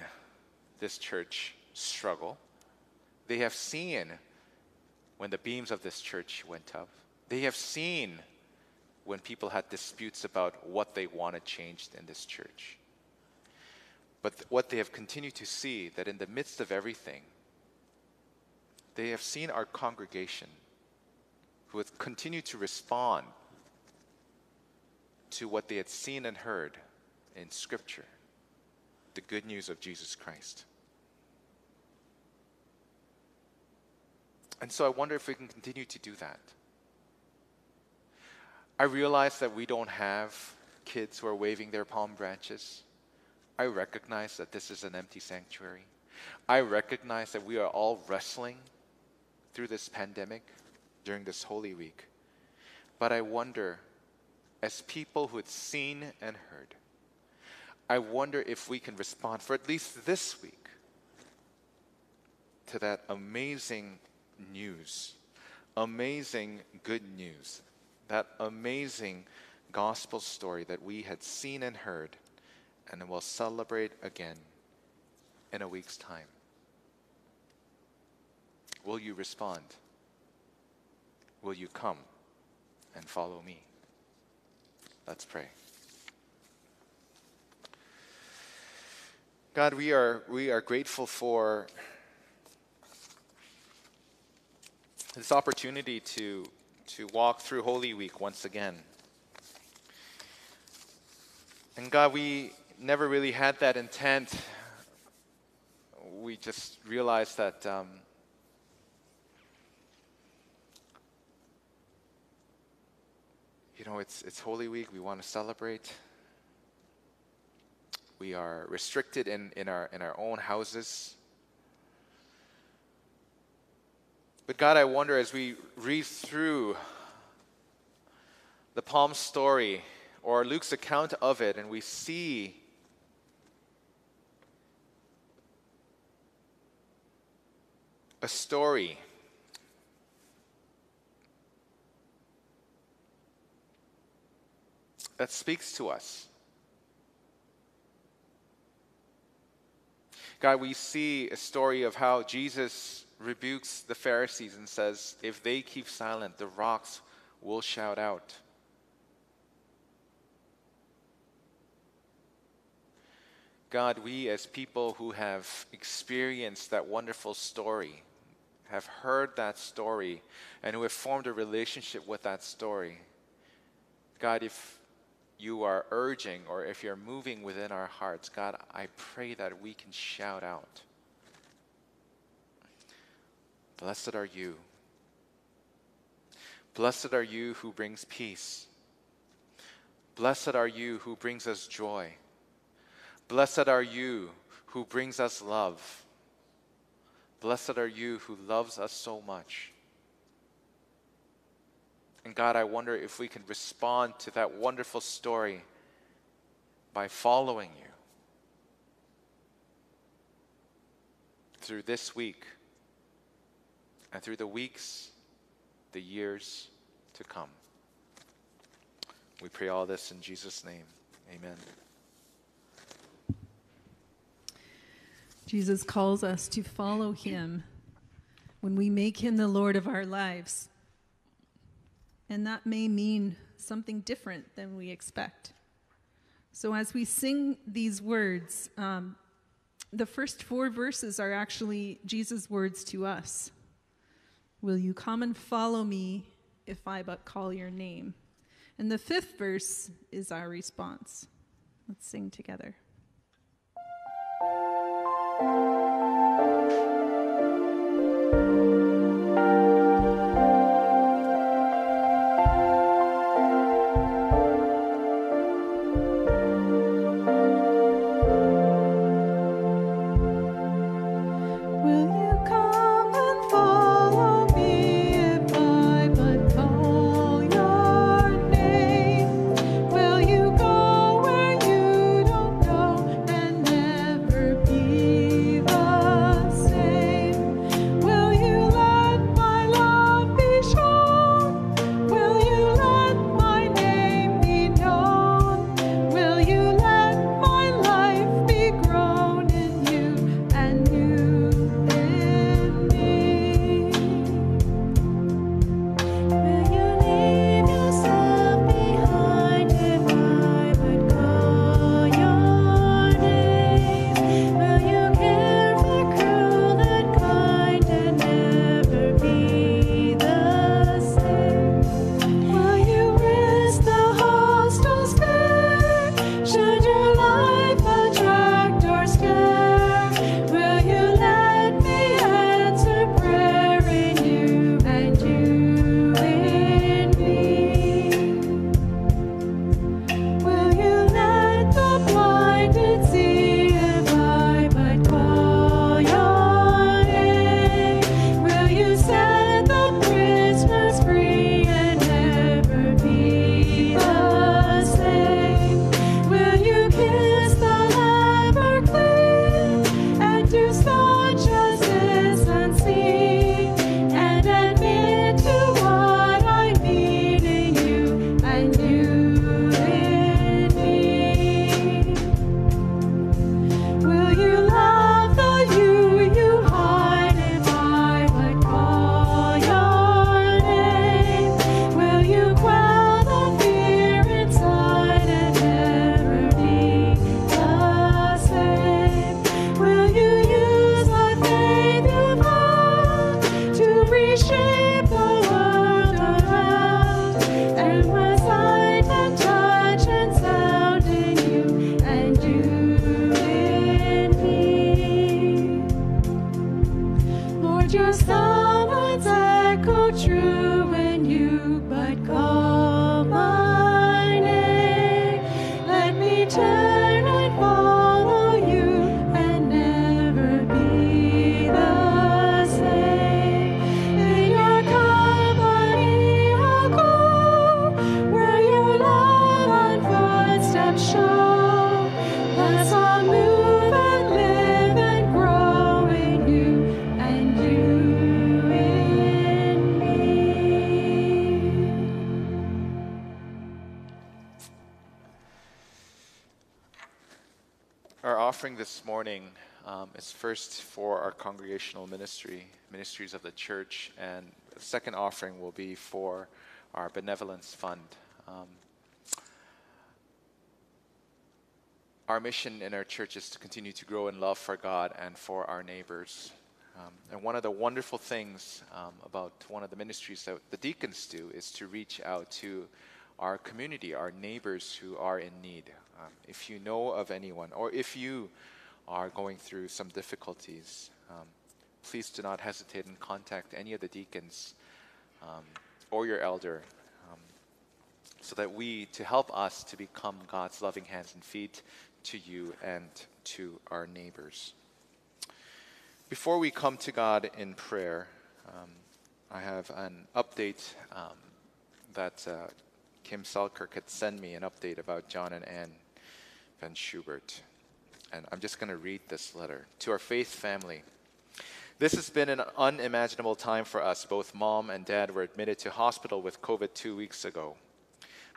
this church struggle. They have seen when the beams of this church went up. They have seen when people had disputes about what they wanted changed in this church. But what they have continued to see that in the midst of everything, they have seen our congregation who have continued to respond to what they had seen and heard in Scripture the good news of Jesus Christ. And so I wonder if we can continue to do that. I realize that we don't have kids who are waving their palm branches. I recognize that this is an empty sanctuary. I recognize that we are all wrestling through this pandemic during this Holy Week. But I wonder, as people who had seen and heard, I wonder if we can respond for at least this week to that amazing news, amazing good news, that amazing gospel story that we had seen and heard, and will celebrate again in a week's time. Will you respond? Will you come and follow me? Let's pray. God, we are, we are grateful for this opportunity to, to walk through Holy Week once again. And God, we never really had that intent. We just realized that um, you know it's it's Holy Week. We want to celebrate. We are restricted in, in our in our own houses. But God, I wonder as we read through the Palm story or Luke's account of it, and we see a story that speaks to us. God, we see a story of how Jesus rebukes the Pharisees and says, if they keep silent, the rocks will shout out. God, we as people who have experienced that wonderful story, have heard that story, and who have formed a relationship with that story, God, if you are urging or if you're moving within our hearts, God, I pray that we can shout out. Blessed are you. Blessed are you who brings peace. Blessed are you who brings us joy. Blessed are you who brings us love. Blessed are you who loves us so much. And God, I wonder if we can respond to that wonderful story by following you through this week and through the weeks, the years to come. We pray all this in Jesus' name. Amen. Jesus calls us to follow him when we make him the Lord of our lives. And that may mean something different than we expect. So, as we sing these words, um, the first four verses are actually Jesus' words to us Will you come and follow me if I but call your name? And the fifth verse is our response. Let's sing together. Is first for our congregational ministry, ministries of the church, and the second offering will be for our benevolence fund. Um, our mission in our church is to continue to grow in love for God and for our neighbors. Um, and one of the wonderful things um, about one of the ministries that the deacons do is to reach out to our community, our neighbors who are in need. Um, if you know of anyone, or if you are going through some difficulties, um, please do not hesitate and contact any of the deacons um, or your elder um, so that we, to help us to become God's loving hands and feet to you and to our neighbors. Before we come to God in prayer, um, I have an update um, that uh, Kim Selkirk had sent me an update about John and Ann Van Schubert. And I'm just going to read this letter. To our faith family, this has been an unimaginable time for us. Both mom and dad were admitted to hospital with COVID two weeks ago.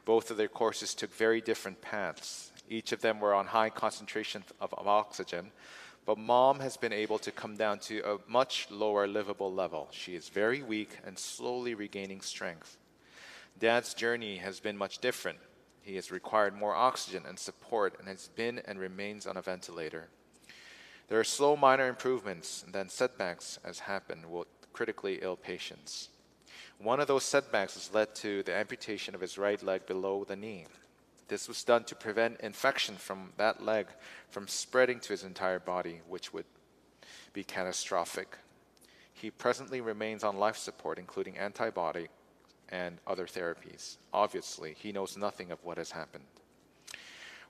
Both of their courses took very different paths. Each of them were on high concentration of, of oxygen, but mom has been able to come down to a much lower livable level. She is very weak and slowly regaining strength. Dad's journey has been much different. He has required more oxygen and support and has been and remains on a ventilator. There are slow minor improvements and then setbacks as happen with critically ill patients. One of those setbacks has led to the amputation of his right leg below the knee. This was done to prevent infection from that leg from spreading to his entire body, which would be catastrophic. He presently remains on life support, including antibiotic and other therapies. Obviously, he knows nothing of what has happened.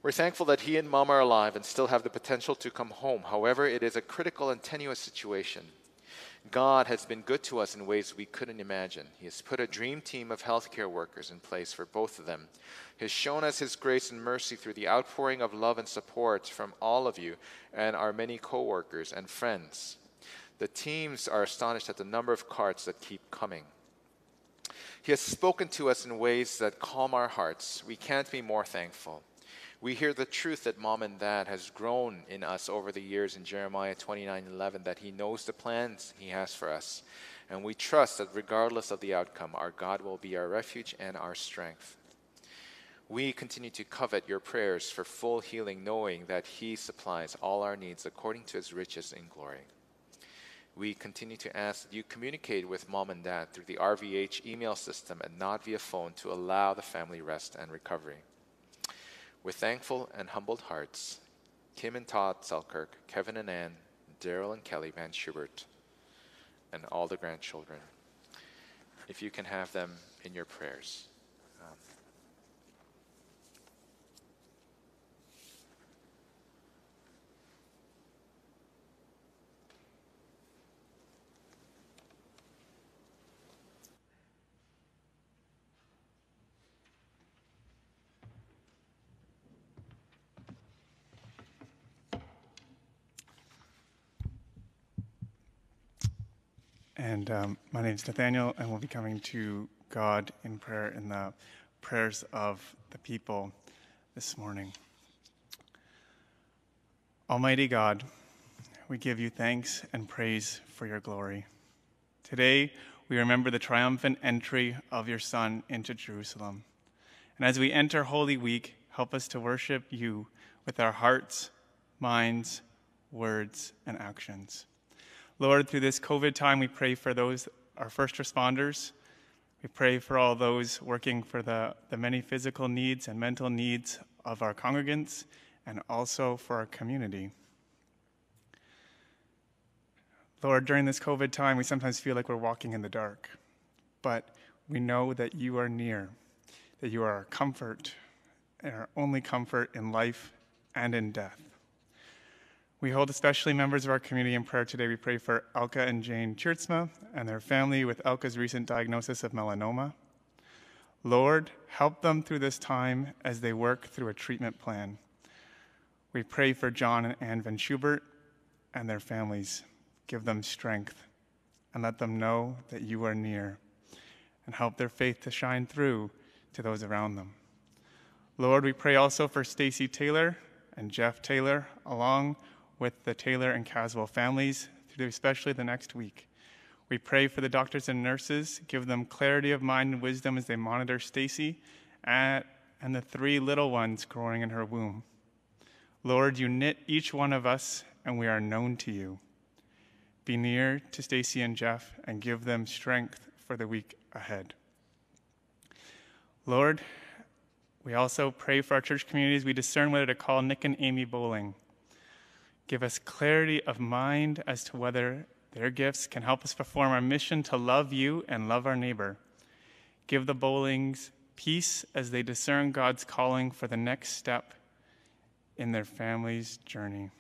We're thankful that he and mom are alive and still have the potential to come home. However, it is a critical and tenuous situation. God has been good to us in ways we couldn't imagine. He has put a dream team of healthcare workers in place for both of them. He has shown us His grace and mercy through the outpouring of love and support from all of you and our many coworkers and friends. The teams are astonished at the number of cards that keep coming. He has spoken to us in ways that calm our hearts. We can't be more thankful. We hear the truth that mom and dad has grown in us over the years in Jeremiah 29:11 that he knows the plans he has for us. And we trust that regardless of the outcome, our God will be our refuge and our strength. We continue to covet your prayers for full healing, knowing that He supplies all our needs according to His riches in glory. We continue to ask that you communicate with mom and dad through the RVH email system and not via phone to allow the family rest and recovery. With thankful and humbled hearts, Kim and Todd Selkirk, Kevin and Ann, Daryl and Kelly Van Schubert, and all the grandchildren, if you can have them in your prayers. Um, And um, my name is Nathaniel, and we'll be coming to God in prayer in the prayers of the people this morning. Almighty God, we give you thanks and praise for your glory. Today, we remember the triumphant entry of your Son into Jerusalem. And as we enter Holy Week, help us to worship you with our hearts, minds, words, and actions. Lord, through this COVID time, we pray for those, our first responders. We pray for all those working for the, the many physical needs and mental needs of our congregants and also for our community. Lord, during this COVID time, we sometimes feel like we're walking in the dark, but we know that you are near, that you are our comfort and our only comfort in life and in death. We hold especially members of our community in prayer today. We pray for Elka and Jane Chirtsma and their family with Elka's recent diagnosis of melanoma. Lord, help them through this time as they work through a treatment plan. We pray for John and Ann Van Schubert and their families. Give them strength and let them know that you are near and help their faith to shine through to those around them. Lord, we pray also for Stacy Taylor and Jeff Taylor, along with the Taylor and Caswell families through especially the next week. We pray for the doctors and nurses, give them clarity of mind and wisdom as they monitor Stacy and the three little ones growing in her womb. Lord, you knit each one of us, and we are known to you. Be near to Stacy and Jeff and give them strength for the week ahead. Lord, we also pray for our church communities. We discern whether to call Nick and Amy Bowling. Give us clarity of mind as to whether their gifts can help us perform our mission to love you and love our neighbor. Give the Bowlings peace as they discern God's calling for the next step in their family's journey.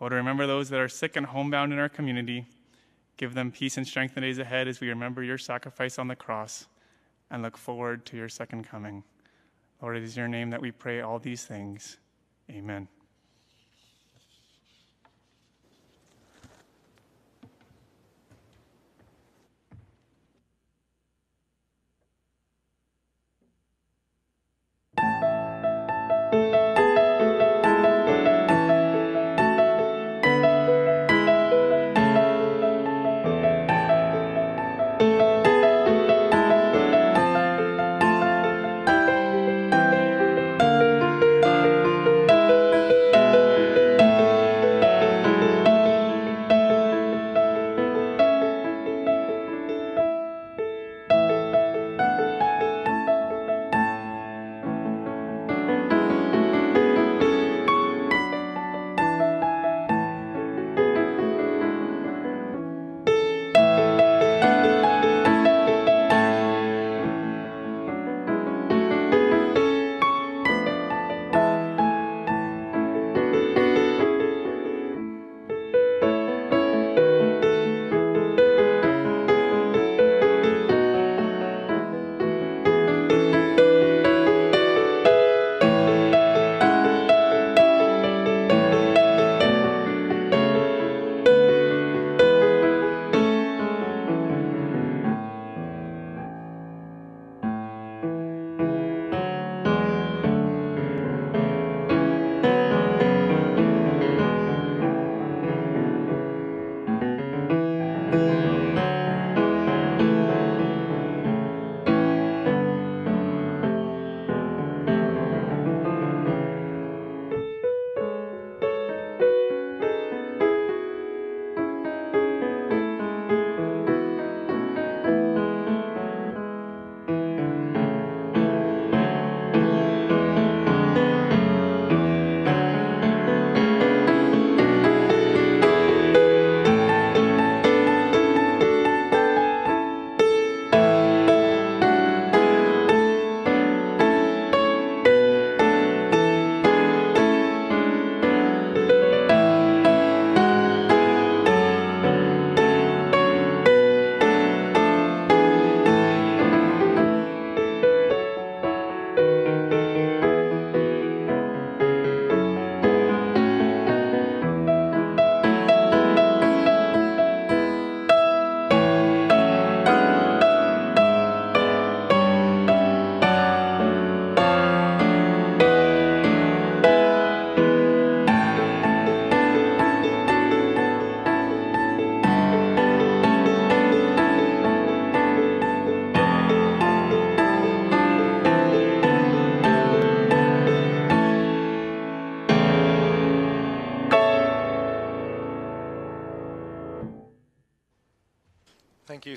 Oh, Lord, remember those that are sick and homebound in our community. Give them peace and strength in the days ahead as we remember your sacrifice on the cross and look forward to your second coming. Lord, it is your name that we pray all these things. Amen.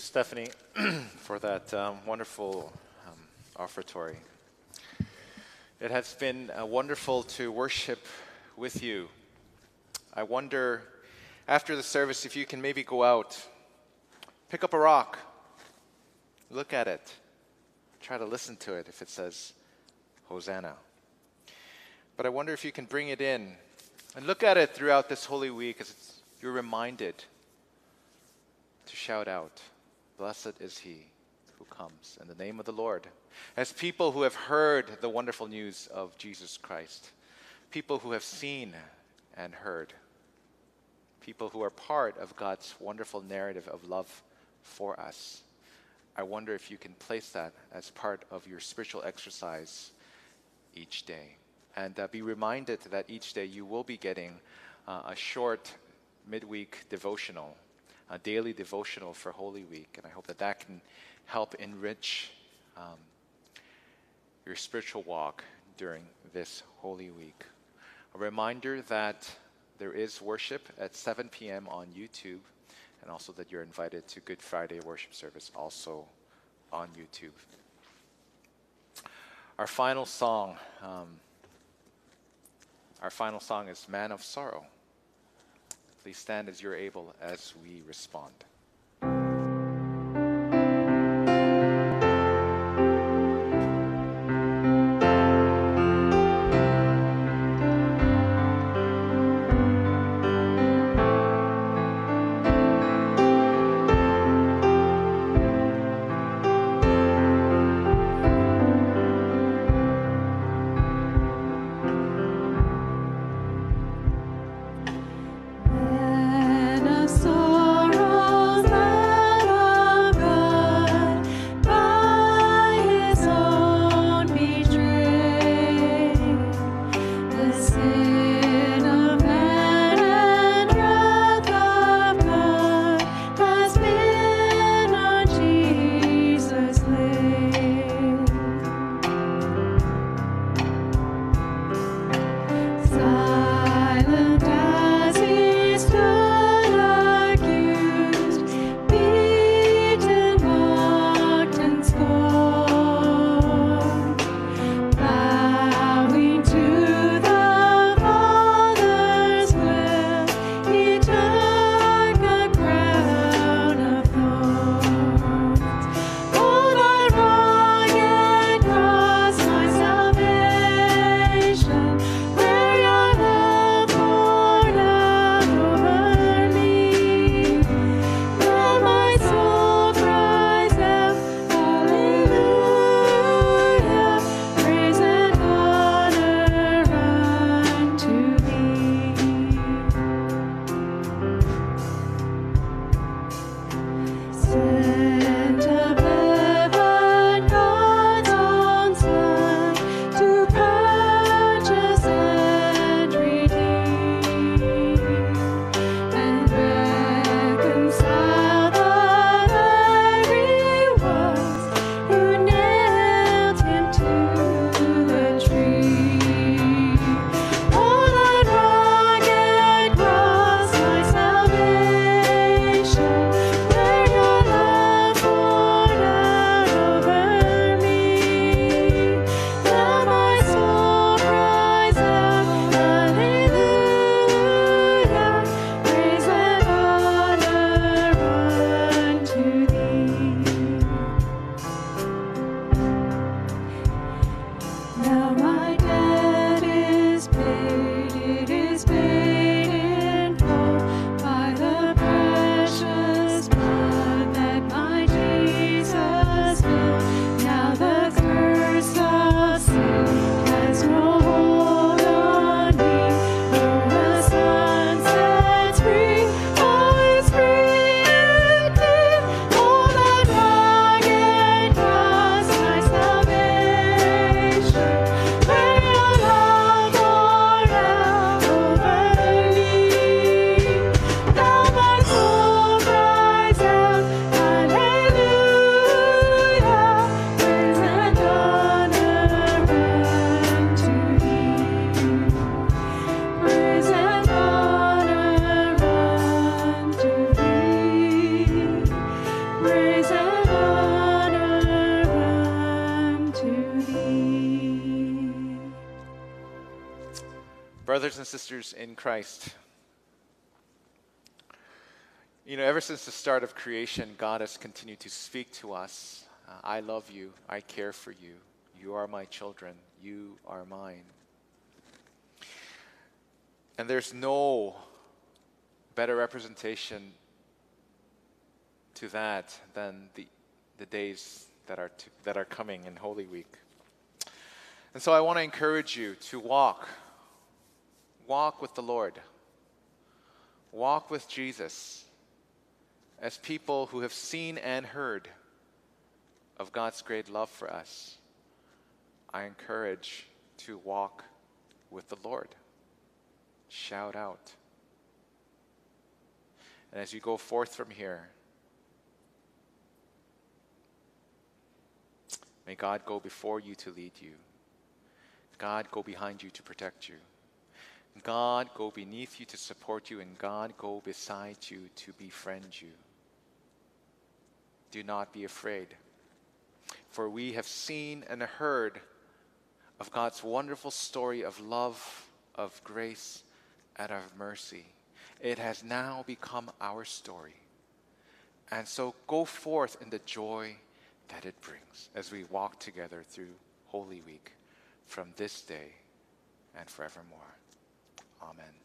Stephanie, for that um, wonderful um, offertory. It has been uh, wonderful to worship with you. I wonder, after the service, if you can maybe go out, pick up a rock, look at it, try to listen to it if it says Hosanna. But I wonder if you can bring it in and look at it throughout this Holy Week as you're reminded to shout out, Blessed is he who comes in the name of the Lord. As people who have heard the wonderful news of Jesus Christ, people who have seen and heard, people who are part of God's wonderful narrative of love for us. I wonder if you can place that as part of your spiritual exercise each day. And uh, be reminded that each day you will be getting uh, a short midweek devotional a daily devotional for Holy Week. And I hope that that can help enrich um, your spiritual walk during this Holy Week. A reminder that there is worship at 7 p.m. on YouTube, and also that you're invited to Good Friday worship service also on YouTube. Our final song, um, our final song is Man of Sorrow. Please stand as you're able as we respond. In Christ, you know, ever since the start of creation, God has continued to speak to us. Uh, I love you. I care for you. You are my children. You are mine. And there's no better representation to that than the, the days that are, to, that are coming in Holy Week. And so I want to encourage you to walk. Walk with the Lord. Walk with Jesus as people who have seen and heard of God's great love for us. I encourage to walk with the Lord. Shout out. And as you go forth from here, may God go before you to lead you. God go behind you to protect you. God go beneath you to support you, and God go beside you to befriend you. Do not be afraid, for we have seen and heard of God's wonderful story of love, of grace, and of mercy. It has now become our story. And so go forth in the joy that it brings as we walk together through Holy Week from this day and forevermore. Amen.